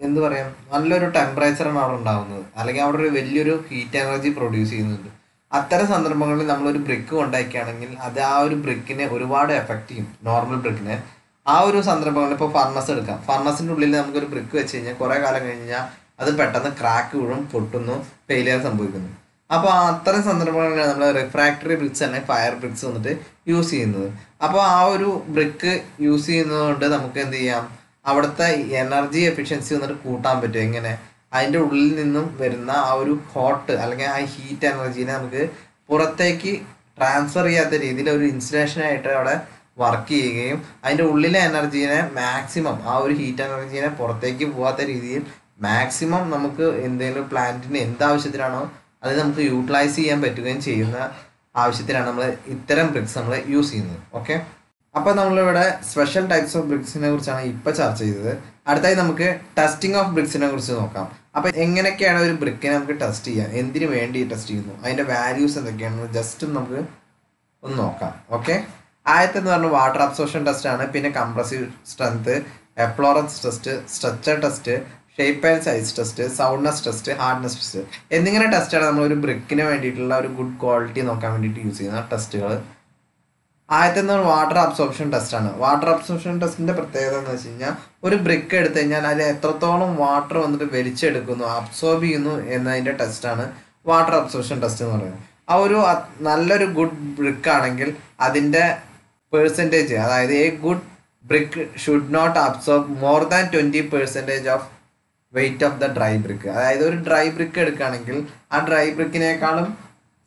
എന്ത് പറയാം? നല്ലൊരു ടെമ്പറേച്ചറാണ് അവിടെ ഉണ്ടാകുന്നത് അല്ലെങ്കിൽ അവിടെ ഒരു വലിയൊരു ഹീറ്റ് എനർജി പ്രൊഡ്യൂസ് ചെയ്യുന്നുണ്ട്. അത്തരം സന്ദർഭങ്ങളിൽ നമ്മൾ ഒരു ബ്രിക്ക് കൊണ്ടാക്കുകയാണെങ്കിൽ അത് ആ ഒരു ബ്രിക്കിനെ ഒരുപാട് എഫക്റ്റ് ചെയ്യും. നോർമൽ ബ്രിക്കിനെ ആ ഒരു സന്ദർഭങ്ങളിൽ ഇപ്പോൾ ഫർണസ് എടുക്കാം. ഫർണസിന്റെ ഉള്ളിൽ നമുക്കൊരു ബ്രിക്ക് വെച്ച് കഴിഞ്ഞാൽ കുറേ കാലം കഴിഞ്ഞാൽ അത് പെട്ടെന്ന് ക്രാക്ക് വീഴും പൊട്ടുന്നു ഫെയിലിയർ സംഭവിക്കുന്നു. അപ്പോൾ അത്തരം സന്ദർഭങ്ങളിലാണ് നമ്മൾ റിഫ്രാക്ടറി ബ്രിക്സ് അല്ലെങ്കിൽ ഫയർ ബ്രിക്സ് വന്നിട്ട് യൂസ് ചെയ്യുന്നത്. അപ്പോൾ ആ ഒരു ബ്രിക്ക് യൂസ് ചെയ്യുന്നത് കൊണ്ട് നമുക്ക് എന്ത് ചെയ്യാം? അവിടുത്തെ എനർജി എഫിഷ്യൻസി വന്നിട്ട് കൂട്ടാൻ പറ്റും. എങ്ങനെ? അതിന്റെ ഉള്ളിൽ നിന്നും വരുന്ന ആ ഒരു ഹോട്ട് അല്ലെങ്കിൽ ആ ഹീറ്റ് എനർജീനെ നമുക്ക് പുറത്തേക്ക് ട്രാൻസ്ഫർ ചെയ്യാത്ത രീതിയിൽ ഒരു ഇൻസുലേഷനായിട്ട് അവിടെ വർക്ക് ചെയ്യുകയും അതിന്റെ ഉള്ളിലെ എനർജീനെ മാക്സിമം ആ ഒരു ഹീറ്റ് എനർജീനെ പുറത്തേക്ക് പോകാത്ത രീതിയിൽ മാക്സിമം നമുക്ക് എന്തെങ്കിലും പ്ലാന്റിന് എന്ത് ആവശ്യത്തിനാണോ അത് നമുക്ക് യൂട്ടിലൈസ് ചെയ്യാൻ പറ്റുകയും ചെയ്യുന്ന ആവശ്യത്തിനാണ് നമ്മൾ ഇത്തരം ബ്രിക്സ് നമ്മൾ യൂസ് ചെയ്യുന്നത്. ഓക്കെ അപ്പോൾ നമ്മളിവിടെ സ്പെഷ്യൽ ടൈപ്സ് ഓഫ് ബ്രിക്സിനെ കുറിച്ചാണ് ഇപ്പോൾ ചർച്ച ചെയ്തത്. അടുത്തായി നമുക്ക് ടെസ്റ്റിംഗ് ഓഫ് ബ്രിക്സിനെ കുറിച്ച് നോക്കാം. അപ്പോൾ എങ്ങനെയൊക്കെയാണ് ഒരു ബ്രിക്കിനെ നമുക്ക് ടെസ്റ്റ് ചെയ്യാം എന്തിനു വേണ്ടി ടെസ്റ്റ് ചെയ്യുന്നു? അതിന്റെ വാല്യൂസ് എന്തൊക്കെയാണ് ജസ്റ്റ് നമുക്ക് ഒന്ന് നോക്കാം. ഓക്കെ ആദ്യത്തെ എന്ന് പറഞ്ഞാൽ വാട്ടർ അബ്സോർഷൻ ടെസ്റ്റ് ആണ്. പിന്നെ compressive strength efflorescence test structure test shape and size test soundness test hardness test എന്നിങ്ങനെ ടെസ്റ്റാണ് നമ്മൾ ഒരു ബ്രിക്കിന് വേണ്ടിയിട്ടുള്ള ഒരു ഗുഡ് ക്വാളിറ്റി നോക്കാൻ വേണ്ടിയിട്ട് യൂസ് ചെയ്യുന്ന ടെസ്റ്റുകൾ ആദ്യത്തെ വാട്ടർ അബ്സോർപ്ഷൻ ടെസ്റ്റ് ആണ്. വാട്ടർ അബ്സോർപ്ഷൻ ടെസ്റ്റിന്റെ പ്രത്യേകത എന്ന് വെച്ച് കഴിഞ്ഞാൽ ഒരു ബ്രിക്ക് എടുത്തു കഴിഞ്ഞാൽ അതിൽ എത്രത്തോളം വാട്ടർ വന്നിട്ട് വലിച്ചെടുക്കുന്നു അബ്സോർബ് ചെയ്യുന്നു എന്നതിന്റെ ടെസ്റ്റാണ് വാട്ടർ അബ്സോർപ്ഷൻ ടെസ്റ്റ് എന്ന് പറയുന്നത്. ആ ഒരു നല്ലൊരു ഗുഡ് ബ്രിക്ക് ആണെങ്കിൽ അതിന്റെ പേഴ്സന്റേജ് അതായത് a good brick should not absorb more than twenty percentage of weight of the dry brick അതായത് ഒരു ഡ്രൈ ബ്രിക്ക് എടുക്കുകയാണെങ്കിൽ ആ ഡ്രൈ ബ്രിക്കിനേക്കാളും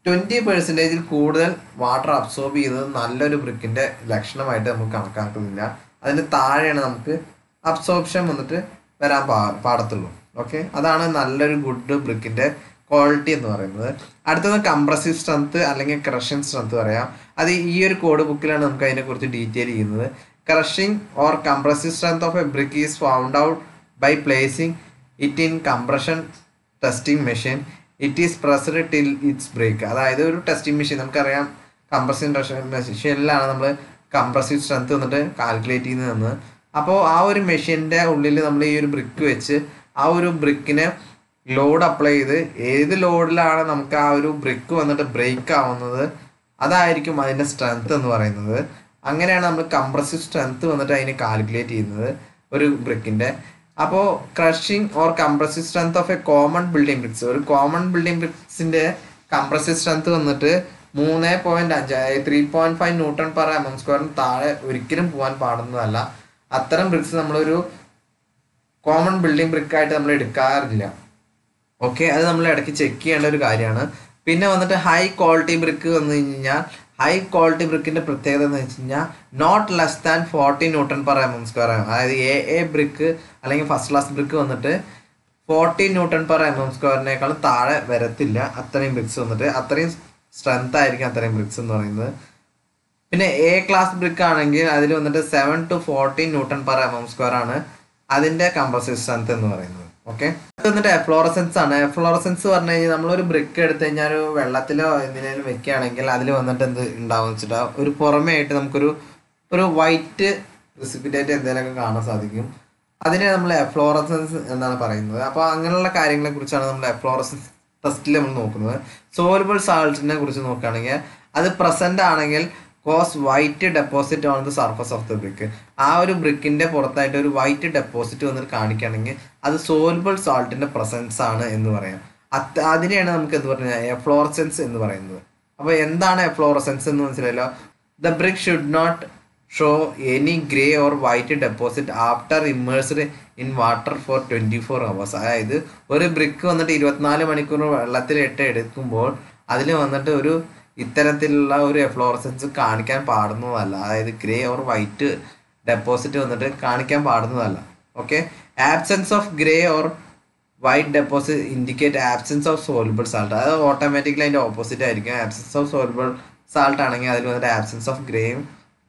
ട്വന്റി പെർസെന്റേജിൽ കൂടുതൽ വാട്ടർ അബ്സോർബ് ചെയ്യുന്നത് നല്ലൊരു ബ്രിക്കിന്റെ ലക്ഷണമായിട്ട് നമുക്ക് കണക്കാക്കുന്നില്ല. അതിന് താഴെയാണ് നമുക്ക് അബ്സോർപ്ഷൻ വന്നിട്ട് വരാൻ പാ പാടത്തുള്ളൂ. ഓക്കെ അതാണ് നല്ലൊരു ഗുഡ് ബ്രിക്കിന്റെ ക്വാളിറ്റി എന്ന് പറയുന്നത്. അടുത്തത് കംപ്രസീവ് സ്ട്രെങ്ത് അല്ലെങ്കിൽ ക്രഷിങ് സ്ട്രെങ്ത് പറയാം. അത് ഈ ഒരു കോഡ് ബുക്കിലാണ് നമുക്ക് അതിനെക്കുറിച്ച് ഡീറ്റെയിൽ ചെയ്യുന്നത്. Crushing or compressive strength of a brick is found out by placing it in compression testing machine it is pressed till its break അതായത് ഒരു ടെസ്റ്റിംഗ് മെഷീൻ നമുക്കറിയാം കംപ്രസിംഗ് മെഷീനിലാണ് നമ്മൾ കംപ്രസീവ് സ്ട്രെങ്ത് വന്നിട്ട് കാൽക്കുലേറ്റ് ചെയ്യുന്നതെന്ന് അപ്പോൾ ആ ഒരു മെഷീന്റെ ഉള്ളിൽ നമ്മൾ ഈ ഒരു ബ്രിക്ക് വെച്ച് ആ ഒരു ബ്രിക്കിനെ ലോഡ് അപ്ലൈ ചെയ്ത് ഏത് ലോഡിലാണ് നമുക്ക് ആ ഒരു ബ്രിക്ക് വന്നിട്ട് ബ്രേക്ക് ആവുന്നത് അതായിരിക്കും അതിന്റെ സ്ട്രെങ്ത് എന്ന് പറയുന്നത്. അങ്ങനെയാണ് നമ്മൾ കംപ്രസീവ് സ്ട്രെങ്ത് വന്നിട്ട് അതിനെ കാൽക്കുലേറ്റ് ചെയ്യുന്നത് ഒരു ബ്രിക്കിന്റെ അപ്പോൾ crushing or compressive strength of a common building bricks ഒരു കോമൺ ബിൽഡിംഗ് ബ്രിക്സിന്റെ കംപ്രസീവ് സ്ട്രെങ്ത് വന്നിട്ട് മൂന്ന് പോയിന്റ് അഞ്ച് three point five newton per M M സ്ക്വയറിന് താഴെ ഒരിക്കലും പോകാൻ പാടുന്നതല്ല. അത്തരം ബ്രിക്സ് നമ്മളൊരു കോമൺ ബിൽഡിംഗ് ബ്രിക്കായിട്ട് നമ്മൾ എടുക്കാറില്ല. ഓക്കെ അത് നമ്മൾ ഇടയ്ക്ക് ചെക്ക് ചെയ്യേണ്ട ഒരു കാര്യമാണ്. പിന്നെ വന്നിട്ട് ഹൈ ക്വാളിറ്റി ബ്രിക്ക് വന്നു കഴിഞ്ഞാൽ ഹൈ ക്വാളിറ്റി ബ്രിക്കിന്റെ പ്രത്യേകത എന്ന് വെച്ച് കഴിഞ്ഞാൽ not less than forty newton per M M square അതായത് എ എ ബ്രിക്ക് അല്ലെങ്കിൽ ഫസ്റ്റ് ക്ലാസ് ബ്രിക്ക് വന്നിട്ട് forty newton per M M സ്ക്വയറിനേക്കാളും താഴെ വരത്തില്ല. അത്രയും ബ്രിക്സ് വന്നിട്ട് അത്രയും സ്ട്രെങ്ത് ആയിരിക്കും അത്രയും ബ്രിക്സ് എന്ന് പറയുന്നത്. പിന്നെ എ ക്ലാസ് ബ്രിക്ക് ആണെങ്കിൽ അതിൽ വന്നിട്ട് seven to fourteen newton per M M square ആണ് അതിന്റെ കമ്പോസിറ്റ് സ്ട്രെങ്ത് എന്ന് പറയുന്നത്. ഓക്കെ അത് വന്നിട്ട് എഫ്ലോറസൻസ് ആണ്. എഫ്ലോറസൻസ് പറഞ്ഞു കഴിഞ്ഞാൽ നമ്മളൊരു ബ്രിക്ക് എടുത്തു കഴിഞ്ഞാൽ ഒരു വെള്ളത്തിലോ എന്തിനേലും വെക്കുകയാണെങ്കിൽ അതിൽ വന്നിട്ട് എന്ത് ഉണ്ടാവും വെച്ചിട്ടാ? ഒരു പുറമേ ആയിട്ട് നമുക്കൊരു ഒരു വൈറ്റ് പ്രിസിപ്പിറ്റേറ്റ് എന്തെങ്കിലുമൊക്കെ കാണാൻ സാധിക്കും. അതിനെ നമ്മൾ എഫ്ലോറസൻസ് എന്നാണ് പറയുന്നത്. അപ്പോൾ അങ്ങനെയുള്ള കാര്യങ്ങളെ കുറിച്ചാണ് നമ്മൾ എഫ്ലോറസൻസ് ടെസ്റ്റിൽ നമ്മൾ നോക്കുന്നത്. സോലബിൾ സാൾട്ടിനെ കുറിച്ച് നോക്കുകയാണെങ്കിൽ അത് പ്രസന്റ് ആണെങ്കിൽ cause white deposit on the surface of the brick ആ ഒരു ബ്രിക്കിന്റെ പുറത്തായിട്ട് ഒരു വൈറ്റ് ഡെപ്പോസിറ്റ് വന്നിട്ട് കാണിക്കുകയാണെങ്കിൽ അത് സോൽബിൾ സാൾട്ടിന്റെ പ്രസൻസ് ആണ് എന്ന് പറയാം. അത് അതിനെയാണ് നമുക്ക് എന്ത് പറഞ്ഞാൽ എഫ്ലോറസെൻസ് എന്ന് പറയുന്നത്. അപ്പോൾ എന്താണ് എഫ്ലോറസെൻസ് എന്ന് മനസ്സിലായല്ലോ? The brick should not show any grey or white deposit after immersed in water for twenty four hours അതായത് ഒരു ബ്രിക്ക് വന്നിട്ട് ഇരുപത്തിനാല് മണിക്കൂർ വെള്ളത്തിലിട്ട് എടുക്കുമ്പോൾ അതിൽ വന്നിട്ട് ഒരു ഇത്തരത്തിലുള്ള ഒരു എഫ്ലോറസൻസ് കാണിക്കാൻ പാടുന്നതല്ല. അതായത് ഗ്രേ ഓർ വൈറ്റ് ഡെപ്പോസിറ്റ് വന്നിട്ട് കാണിക്കാൻ പാടുന്നതല്ല. Okay absence of grey or white deposit indicate absence of soluble salt അത് ഓട്ടോമാറ്റിക്കലി അതിന്റെ ഓപ്പോസിറ്റ് ആയിരിക്കും. ആബ്സെൻസ് ഓഫ് സോൾബിൾ സാൾട്ട് ആണെങ്കിൽ അതിൽ വന്നിട്ട് ആബ്സെൻസ് ഓഫ് ഗ്രേയും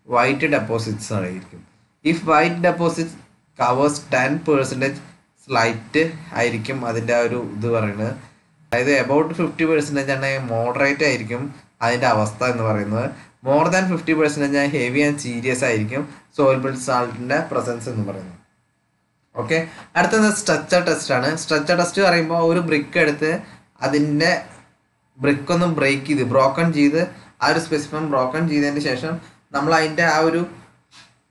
വൈറ്റ് ഡെപ്പോസിറ്റ്സ് ആയിരിക്കും. If white deposit covers ten percentage slight ആയിരിക്കും അതിന്റെ ഒരു ഇത് പറയുന്നത്. അതായത് എബൌട്ട് ഫിഫ്റ്റി പെർസെന്റേജ് ആണെങ്കിൽ മോഡറേറ്റ് ആയിരിക്കും. അതിന്റെ അവസ്ഥ എന്ന് പറയുന്നത് more than fifty percentage heavy and serious ആയിരിക്കും സോൾബിൾ സാൾട്ടിന്റെ പ്രസൻസ് എന്ന് പറയുന്നത്. ഓക്കെ അടുത്തത് സ്ട്രക്ചർ ടെസ്റ്റ് ആണ്. സ്ട്രക്ചർ ടെസ്റ്റ് പറയുമ്പോൾ ഒരു ബ്രിക്ക് എടുത്ത് അതിന്റെ ബ്രിക്ക് ഒന്ന് ബ്രേക്ക് ചെയ്ത് ബ്രോക്കൺ ചെയ്ത് ആ ഒരു സ്പെസിഫിൻ ബ്രോക്കൺ ചെയ്തതിന് ശേഷം നമ്മൾ അതിന്റെ ആ ഒരു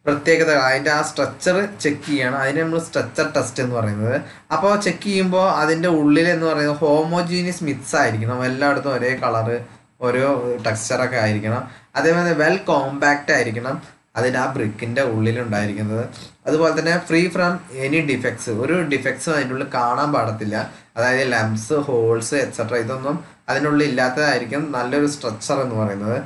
പ്രത്യേകത അതിന്റെ ആ സ്ട്രക്ചർ ചെക്ക് ചെയ്യണം. അതിന് നമ്മൾ സ്ട്രക്ചർ ടെസ്റ്റ് എന്ന് പറയുന്നത്. അപ്പോൾ ചെക്ക് ചെയ്യുമ്പോൾ അതിന്റെ ഉള്ളിൽ എന്ന് പറയുന്നത് ഹോമോജീനിയസ് മിക്സ് ആയിരിക്കണം. എല്ലായിടത്തും ഒരേ കളറ് ഓരോ ടെക്സ്ചറൊക്കെ ആയിരിക്കണം. അതേപോലെ വെൽ കോമ്പാക്റ്റ് ആയിരിക്കണം അതിന് ആ ബ്രിക്കിന്റെ ഉള്ളിലുണ്ടായിരിക്കുന്നത്. അതുപോലെ തന്നെ ഫ്രീ ഫ്രം എനി ഡിഫെക്ട്സ്. ഒരു ഡിഫെക്ട്സും അതിന്റെ ഉള്ളിൽ കാണാൻ പാടത്തില്ല. അതായത് ലംസ് ഹോൾസ് എക്സെട്ര ഇതൊന്നും അതിനുള്ളിൽ ഇല്ലാത്തതായിരിക്കും നല്ലൊരു സ്ട്രക്ചർ എന്ന് പറയുന്നത്.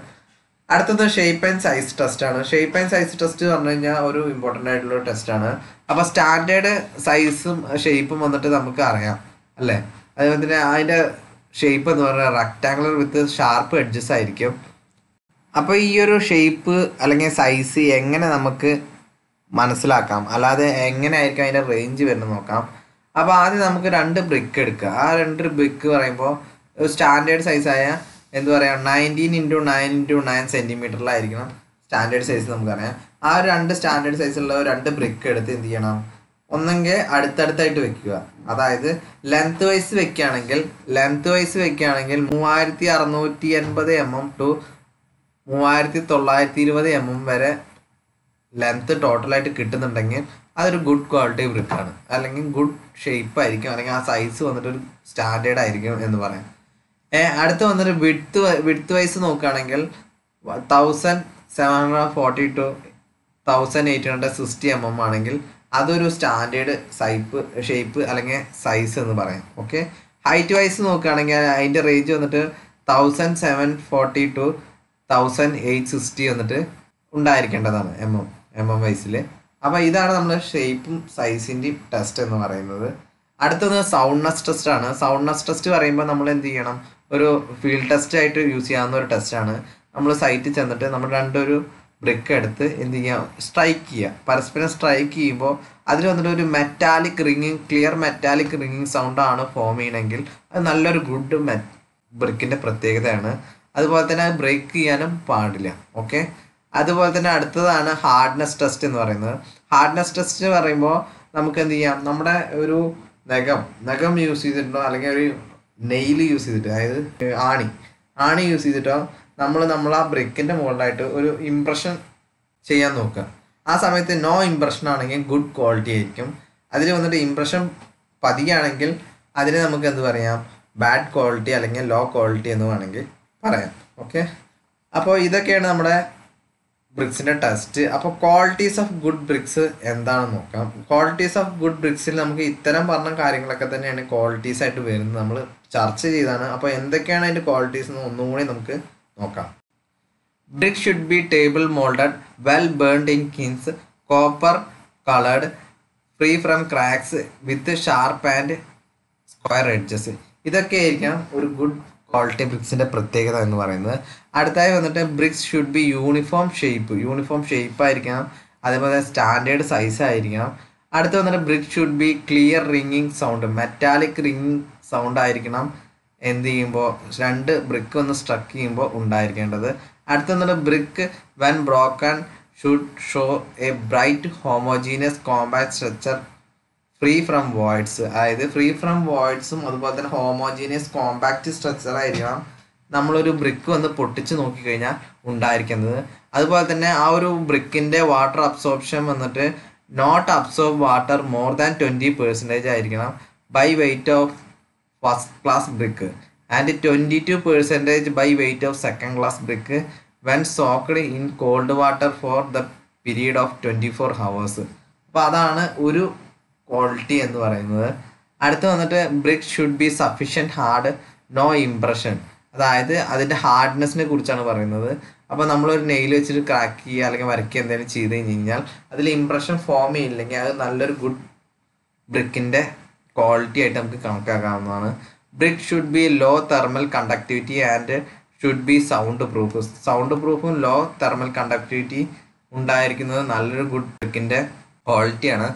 അടുത്തത് ഷേപ്പ് ആൻഡ് സൈസ് ടെസ്റ്റ് ആണ്. ഷേപ്പ് ആൻഡ് സൈസ് ടെസ്റ്റ് പറഞ്ഞു കഴിഞ്ഞാൽ ഒരു ഇമ്പോർട്ടന്റ് ആയിട്ടുള്ള ടെസ്റ്റ് ആണ്. അപ്പോൾ സ്റ്റാൻഡേർഡ് സൈസും ഷേപ്പും വന്നിട്ട് നമുക്ക് അറിയാം. അല്ലേ? അതുപോലെ തന്നെ അതിന്റെ ഷേപ്പ് എന്ന് പറഞ്ഞാൽ റെക്ടാങ്കുലർ വിത്ത് ഷാർപ്പ് എഡ്ജസ് ആയിരിക്കും. അപ്പോൾ ഈ ഒരു ഷേപ്പ് അല്ലെങ്കിൽ സൈസ് എങ്ങനെ നമുക്ക് മനസ്സിലാക്കാം? അല്ലാതെ എങ്ങനെ ആയിരിക്കും അതിന്റെ റേഞ്ച് വരുന്നത് നോക്കാം. അപ്പോൾ ആദ്യം നമുക്ക് രണ്ട് ബ്രിക്ക് എടുക്കുക. ആ രണ്ട് ബ്രിക്ക് പറയുമ്പോൾ സ്റ്റാൻഡേർഡ് സൈസായ എന്ത് പറയുക nineteen into nine into nine സെന്റിമീറ്ററിലായിരിക്കണം standard size നമുക്കറിയാം ആ രണ്ട് സ്റ്റാൻഡേർഡ് സൈസുള്ള രണ്ട് ബ്രിക്ക് എടുത്ത് എന്ത് ചെയ്യണം? ഒന്നെങ്കിൽ അടുത്തടുത്തായിട്ട് വെക്കുക. അതായത് ലെങ്ത് വൈസ് വെക്കുകയാണെങ്കിൽ ലെങ്ത് വൈസ് വെക്കുകയാണെങ്കിൽ മൂവായിരത്തി അറുന്നൂറ്റി എൺപത് എം എം ടു മൂവായിരത്തി തൊള്ളായിരത്തി ഇരുപത് എം എം വരെ ലെങ്ത് ടോട്ടലായിട്ട് കിട്ടുന്നുണ്ടെങ്കിൽ അതൊരു ഗുഡ് ക്വാളിറ്റി ബ്രിക്കാണ് അല്ലെങ്കിൽ ഗുഡ് ഷേപ്പ് ആയിരിക്കും. അല്ലെങ്കിൽ ആ സൈസ് വന്നിട്ട് ഒരു സ്റ്റാൻഡേർഡ് ആയിരിക്കും എന്ന് പറയാം. അടുത്ത് വന്നിട്ട് വിഡ്ത്ത് വിഡ്ത്ത് വൈസ് നോക്കുകയാണെങ്കിൽ thousand seven hundred forty two thousand eight hundred sixty M M ആണെങ്കിൽ അതൊരു സ്റ്റാൻഡേർഡ് സൈപ്പ് ഷേപ്പ് അല്ലെങ്കിൽ സൈസ് എന്ന് പറയാം. ഓക്കെ ഹൈറ്റ് വൈസ് നോക്കുകയാണെങ്കിൽ അതിന്റെ റേഞ്ച് വന്നിട്ട് thousand seven forty two thousand eight sixty വന്നിട്ട് ഉണ്ടായിരിക്കേണ്ടതാണ് എം എം എം എം വൈസിൽ അപ്പോൾ ഇതാണ് നമ്മൾ ഷേപ്പും സൈസിന്റെയും ടെസ്റ്റ് എന്ന് പറയുന്നത്. അടുത്തത് സൗണ്ട്നെസ് ടെസ്റ്റ് ആണ്. സൗണ്ട്നെസ് ടെസ്റ്റ് പറയുമ്പോൾ നമ്മൾ എന്ത് ചെയ്യണം? ഒരു ഫീൽഡ് ടെസ്റ്റ് ആയിട്ട് യൂസ് ചെയ്യാവുന്ന ഒരു ടെസ്റ്റാണ് നമ്മൾ സൈറ്റിൽ ചെന്നിട്ട് നമ്മൾ രണ്ടൊരു ബ്രിക്ക് എടുത്ത് എന്ത് ചെയ്യാം സ്ട്രൈക്ക് ചെയ്യുക പരസ്പരം സ്ട്രൈക്ക് ചെയ്യുമ്പോൾ അതിൽ വന്നിട്ട് ഒരു മെറ്റാലിക് റിങ്ങിങ് ക്ലിയർ മെറ്റാലിക് റിങ്ങിങ് സൗണ്ട് ആണ് ഫോം ചെയ്യണമെങ്കിൽ അത് നല്ലൊരു ഗുഡ് മെ ബ്രിക്കിന്റെ പ്രത്യേകതയാണ്. അതുപോലെ തന്നെ അത് ബ്രേക്ക് ചെയ്യാനും പാടില്ല ഓക്കെ അതുപോലെ തന്നെ അടുത്തതാണ് ഹാർഡ്നെസ് ടെസ്റ്റ് എന്ന് പറയുന്നത്. ഹാർഡ്നെസ് ടെസ്റ്റ് എന്ന് പറയുമ്പോൾ നമുക്ക് എന്ത് ചെയ്യാം നമ്മുടെ ഒരു നഖം നഖം യൂസ് ചെയ്തിട്ടോ അല്ലെങ്കിൽ ഒരു നെയിൽ യൂസ് ചെയ്തിട്ട് അതായത് ആണി ആണി യൂസ് ചെയ്തിട്ടോ നമ്മൾ നമ്മൾ ആ ബ്രിക്കിന്റെ മുകളിലായിട്ട് ഒരു ഇംപ്രഷൻ ചെയ്യാൻ നോക്കുക. ആ സമയത്ത് നോ ഇംപ്രഷൻ ആണെങ്കിൽ ഗുഡ് ക്വാളിറ്റി ആയിരിക്കും. അതിൽ വന്നിട്ട് ഇംപ്രഷൻ പതിയാണെങ്കിൽ അതിനെ നമുക്ക് എന്ത് പറയാം? ബാഡ് ക്വാളിറ്റി അല്ലെങ്കിൽ ലോ ക്വാളിറ്റി എന്ന് വേണമെങ്കിൽ പറയാം. ഓക്കെ അപ്പോൾ ഇതൊക്കെയാണ് നമ്മുടെ ബ്രിക്സിന്റെ ടെസ്റ്റ് അപ്പോൾ ക്വാളിറ്റീസ് ഓഫ് ഗുഡ് ബ്രിക്സ് എന്താണെന്ന് നോക്കാം. ക്വാളിറ്റീസ് ഓഫ് ഗുഡ് ബ്രിക്സിൽ നമുക്ക് ഇത്തരം പറഞ്ഞ കാര്യങ്ങളൊക്കെ തന്നെയാണ് ക്വാളിറ്റീസ് ആയിട്ട് വരുന്നത് നമ്മൾ ചർച്ച ചെയ്താണ് അപ്പോൾ എന്തൊക്കെയാണ് അതിന്റെ ക്വാളിറ്റീസ് എന്ന് ഒന്നുകൂടി നമുക്ക് നോക്കാം. Bricks should be table moulded well burned in kilns copper coloured free from cracks with sharp and square edges ഇതൊക്കെ ആയിരിക്കാം ഒരു ഗുഡ് ക്വാളിറ്റി ബ്രിക്സിന്റെ പ്രത്യേകത എന്ന് പറയുന്നത്. അടുത്തായി വന്നിട്ട് bricks should be uniform shape uniform shape ആയിരിക്കണം. അതേപോലെ സ്റ്റാൻഡേർഡ് സൈസ് ആയിരിക്കണം. അടുത്ത് വന്നിട്ട് ബ്രിക്സ് ഷുഡ് ബി ക്ലിയർ റിങ്ങിങ് സൗണ്ട് മെറ്റാലിക് റിങ്ങിങ് സൗണ്ട് ആയിരിക്കണം. എന്ത് ചെയ്യുമ്പോൾ രണ്ട് ബ്രിക്ക് ഒന്ന് സ്ട്രക്ക് ചെയ്യുമ്പോൾ ഉണ്ടായിരിക്കേണ്ടത്. അടുത്ത വന്നിട്ട് brick when broken should show a bright homogeneous compact structure free from voids അതായത് ഫ്രീ ഫ്രം വോയിഡ്സും അതുപോലെ തന്നെ ഹോമോജീനിയസ് കോമ്പാക്റ്റ് സ്ട്രക്ചർ ആയിരിക്കണം നമ്മളൊരു ബ്രിക്ക് വന്ന് പൊട്ടിച്ച് നോക്കിക്കഴിഞ്ഞാൽ ഉണ്ടായിരിക്കുന്നത്. അതുപോലെ തന്നെ ആ ഒരു ബ്രിക്കിന്റെ വാട്ടർ അബ്സോർപ്ഷൻ വന്നിട്ട് not absorb water more than twenty percentage ആയിരിക്കണം. By weight of first class brick and twenty two percentage by weight of second class brick when soaked in cold water for the period of twenty four hours അപ്പോൾ അതാണ് ഒരു quality എന്ന് പറയുന്നത്. അടുത്ത് വന്നിട്ട് brick should be sufficient hard no impression അതായത് അതിന്റെ ഹാർഡ്നെസ്സിനെ കുറിച്ചാണ് പറയുന്നത്. അപ്പോൾ നമ്മളൊരു നെയിൽ വെച്ചിട്ട് ക്രാക്ക് ചെയ്യുക അല്ലെങ്കിൽ വരയ്ക്കുക എന്തെങ്കിലും ചെയ്ത് കഴിഞ്ഞ് കഴിഞ്ഞാൽ അതിൽ ഇംപ്രഷൻ ഫോം ചെയ്യില്ലെങ്കിൽ അത് നല്ലൊരു ഗുഡ് ബ്രിക്കിന്റെ ക്വാളിറ്റി ആയിട്ട് നമുക്ക് കണക്കാക്കാവുന്നതാണ്. Brick should be low thermal conductivity and should be soundproof sound പ്രൂഫും ലോ തെർമൽ കണ്ടക്ടിവിറ്റി ഉണ്ടായിരിക്കുന്നത് നല്ലൊരു ഗുഡ് ബ്രിക്കിന്റെ ക്വാളിറ്റിയാണ്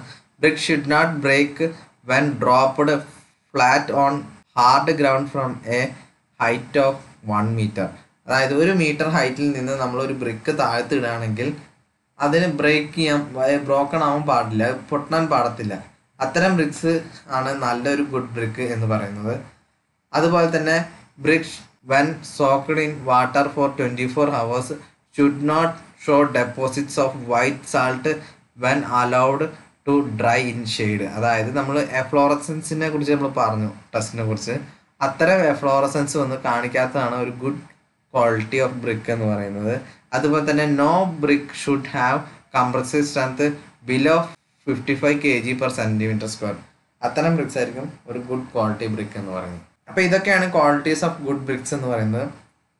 brick should not break when dropped flat on hard ground from a height of one metre അതായത് ഒരു metre ഹൈറ്റിൽ നിന്ന് നമ്മളൊരു ബ്രിക്ക് താഴ്ത്തിടുകയാണെങ്കിൽ അതിന് ബ്രേക്ക് ചെയ്യാൻ ബ്രോക്കൺ ആവാൻ പാടില്ല പൊട്ടാൻ പാടത്തില്ല. അത്തരം ബ്രിക്സ് ആണ് നല്ലൊരു ഗുഡ് ബ്രിക്ക് എന്ന് പറയുന്നത്. അതുപോലെ തന്നെ bricks when soaked in water for twenty four hours should not show deposits of white salt when allowed to dry in shade അതായത് നമ്മൾ എഫ്ലോറസൻസിനെ കുറിച്ച് നമ്മൾ പറഞ്ഞു ടെസ്റ്റിനെ കുറിച്ച്. അത്തരം എഫ്ലോറസൻസ് വന്ന് കാണിക്കാത്തതാണ് ഒരു ഗുഡ് ക്വാളിറ്റി ഓഫ് ബ്രിക്ക് എന്ന് പറയുന്നത്. അതുപോലെ തന്നെ no brick should have compressive strength below fifty five K G per centimetre square അത്തരം ബ്രിക്സ് ആയിരിക്കും ഒരു ഗുഡ് ക്വാളിറ്റി ബ്രിക്ക് എന്ന് പറയുന്നത്. അപ്പോൾ ഇതൊക്കെയാണ് ക്വാളിറ്റീസ് ഓഫ് ഗുഡ് ബ്രിക്സ് എന്ന് പറയുന്നത്.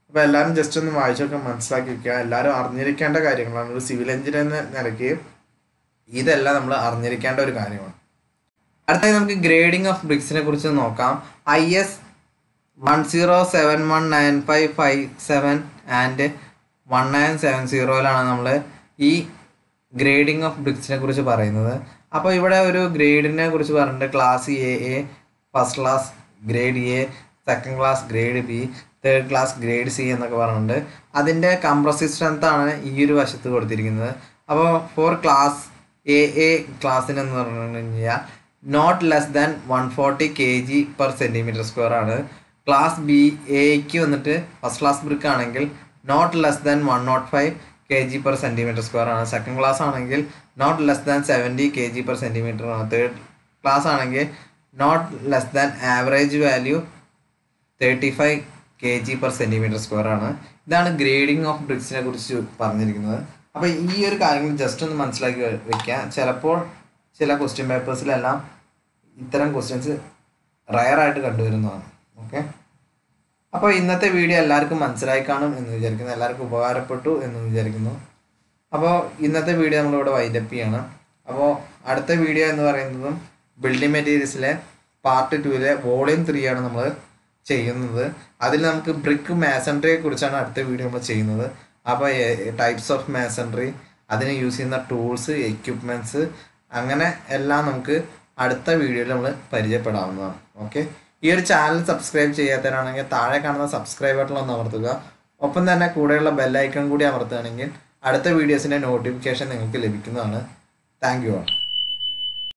അപ്പോൾ എല്ലാവരും ജസ്റ്റ് ഒന്ന് വായിച്ചൊക്കെ മനസ്സിലാക്കി വയ്ക്കുക എല്ലാവരും അറിഞ്ഞിരിക്കേണ്ട കാര്യങ്ങളാണ്. ഒരു സിവിൽ എഞ്ചിനീയർ എന്ന നിലയ്ക്ക് ഇതെല്ലാം നമ്മൾ അറിഞ്ഞിരിക്കേണ്ട ഒരു കാര്യമാണ്. അടുത്തായി നമുക്ക് ഗ്രേഡിംഗ് ഓഫ് ബ്രിക്സിനെ കുറിച്ച് നോക്കാം. I S one zero seven one nine five five seven and one nine seven സീറോയിലാണ് നമ്മൾ ഈ ഗ്രേഡിംഗ് ഓഫ് ബ്രിക്സിനെ കുറിച്ച് പറയുന്നത്. അപ്പോൾ ഇവിടെ ഒരു ഗ്രേഡിനെ കുറിച്ച് പറഞ്ഞിട്ട് class A A first class grade A second class grade B third class grade C എന്നൊക്കെ പറഞ്ഞിട്ടുണ്ട്. അതിന്റെ കംപ്രസീവ് സ്ട്രെങ്ത് ആണ് ഈ ഒരു വശത്ത് കൊടുത്തിരിക്കുന്നത്. അപ്പോൾ ഫോർ ക്ലാസ് എ എ ക്ലാസ്സിനെന്ന് പറഞ്ഞു കഴിഞ്ഞാൽ not less than one forty K G per centimetre square ആണ് ക്ലാസ് ബി എക്ക് വന്നിട്ട് ഫസ്റ്റ് ക്ലാസ് ബ്രിക്ക് ആണെങ്കിൽ not less than one nought five K G per centimetre square ആണ്. സെക്കൻഡ് ക്ലാസ് ആണെങ്കിൽ not less than seventy K G per centimetre ആണ്. Third class ആണെങ്കിൽ not less than average value thirty five K G per centimetre square ആണ്. ഇതാണ് grading of ബ്രിക്സിനെ കുറിച്ച് പറഞ്ഞിരിക്കുന്നത്. അപ്പോൾ ഈ ഒരു കാര്യങ്ങൾ ജസ്റ്റ് ഒന്ന് മനസ്സിലാക്കി വെക്കുക ചിലപ്പോൾ ചില ക്വസ്റ്റ്യൻ പേപ്പേഴ്സിലെല്ലാം ഇത്തരം ക്വസ്റ്റ്യൻസ് റയറായിട്ട് കണ്ടുവരുന്നതാണ്. ഓക്കെ അപ്പോൾ ഇന്നത്തെ വീഡിയോ എല്ലാവർക്കും മനസ്സിലായി കാണും എന്ന് വിചാരിക്കുന്നു. എല്ലാവർക്കും ഉപകാരപ്പെട്ടു എന്ന് വിചാരിക്കുന്നു. അപ്പോൾ ഇന്നത്തെ വീഡിയോ നമ്മളിവിടെ വൈൻഡപ്പ് ചെയ്യണം. അപ്പോൾ അടുത്ത വീഡിയോ എന്ന് പറയുന്നതും ബിൽഡിംഗ് മെറ്റീരിയൽസിലെ പാർട്ട് ടുവിലെ വോളിയം ത്രീ ആണ് നമ്മൾ ചെയ്യുന്നത്. അതിൽ നമുക്ക് ബ്രിക്ക് മാസൺട്രിയെ കുറിച്ചാണ് അടുത്ത വീഡിയോ നമ്മൾ ചെയ്യുന്നത്. അപ്പോൾ ടൈപ്സ് ഓഫ് മാസൺട്രി അതിന് യൂസ് ചെയ്യുന്ന ടൂൾസ് എക്യുപ്മെന്റ്സ് അങ്ങനെ എല്ലാം നമുക്ക് അടുത്ത വീഡിയോയിൽ നമ്മൾ പരിചയപ്പെടാവുന്നതാണ്. ഓക്കെ ഈ ഒരു ചാനൽ സബ്സ്ക്രൈബ് ചെയ്യാത്തവരാണെങ്കിൽ താഴെ കാണുന്ന സബ്സ്ക്രൈബ് ബട്ടൺ ഒന്ന് അമർത്തുക. ഒപ്പം തന്നെ കൂടെയുള്ള ബെല്ലൈക്കൺ കൂടി അമർത്തുകയാണെങ്കിൽ അടുത്ത വീഡിയോസിന്റെ നോട്ടിഫിക്കേഷൻ നിങ്ങൾക്ക് ലഭിക്കുന്നതാണ്. Thank you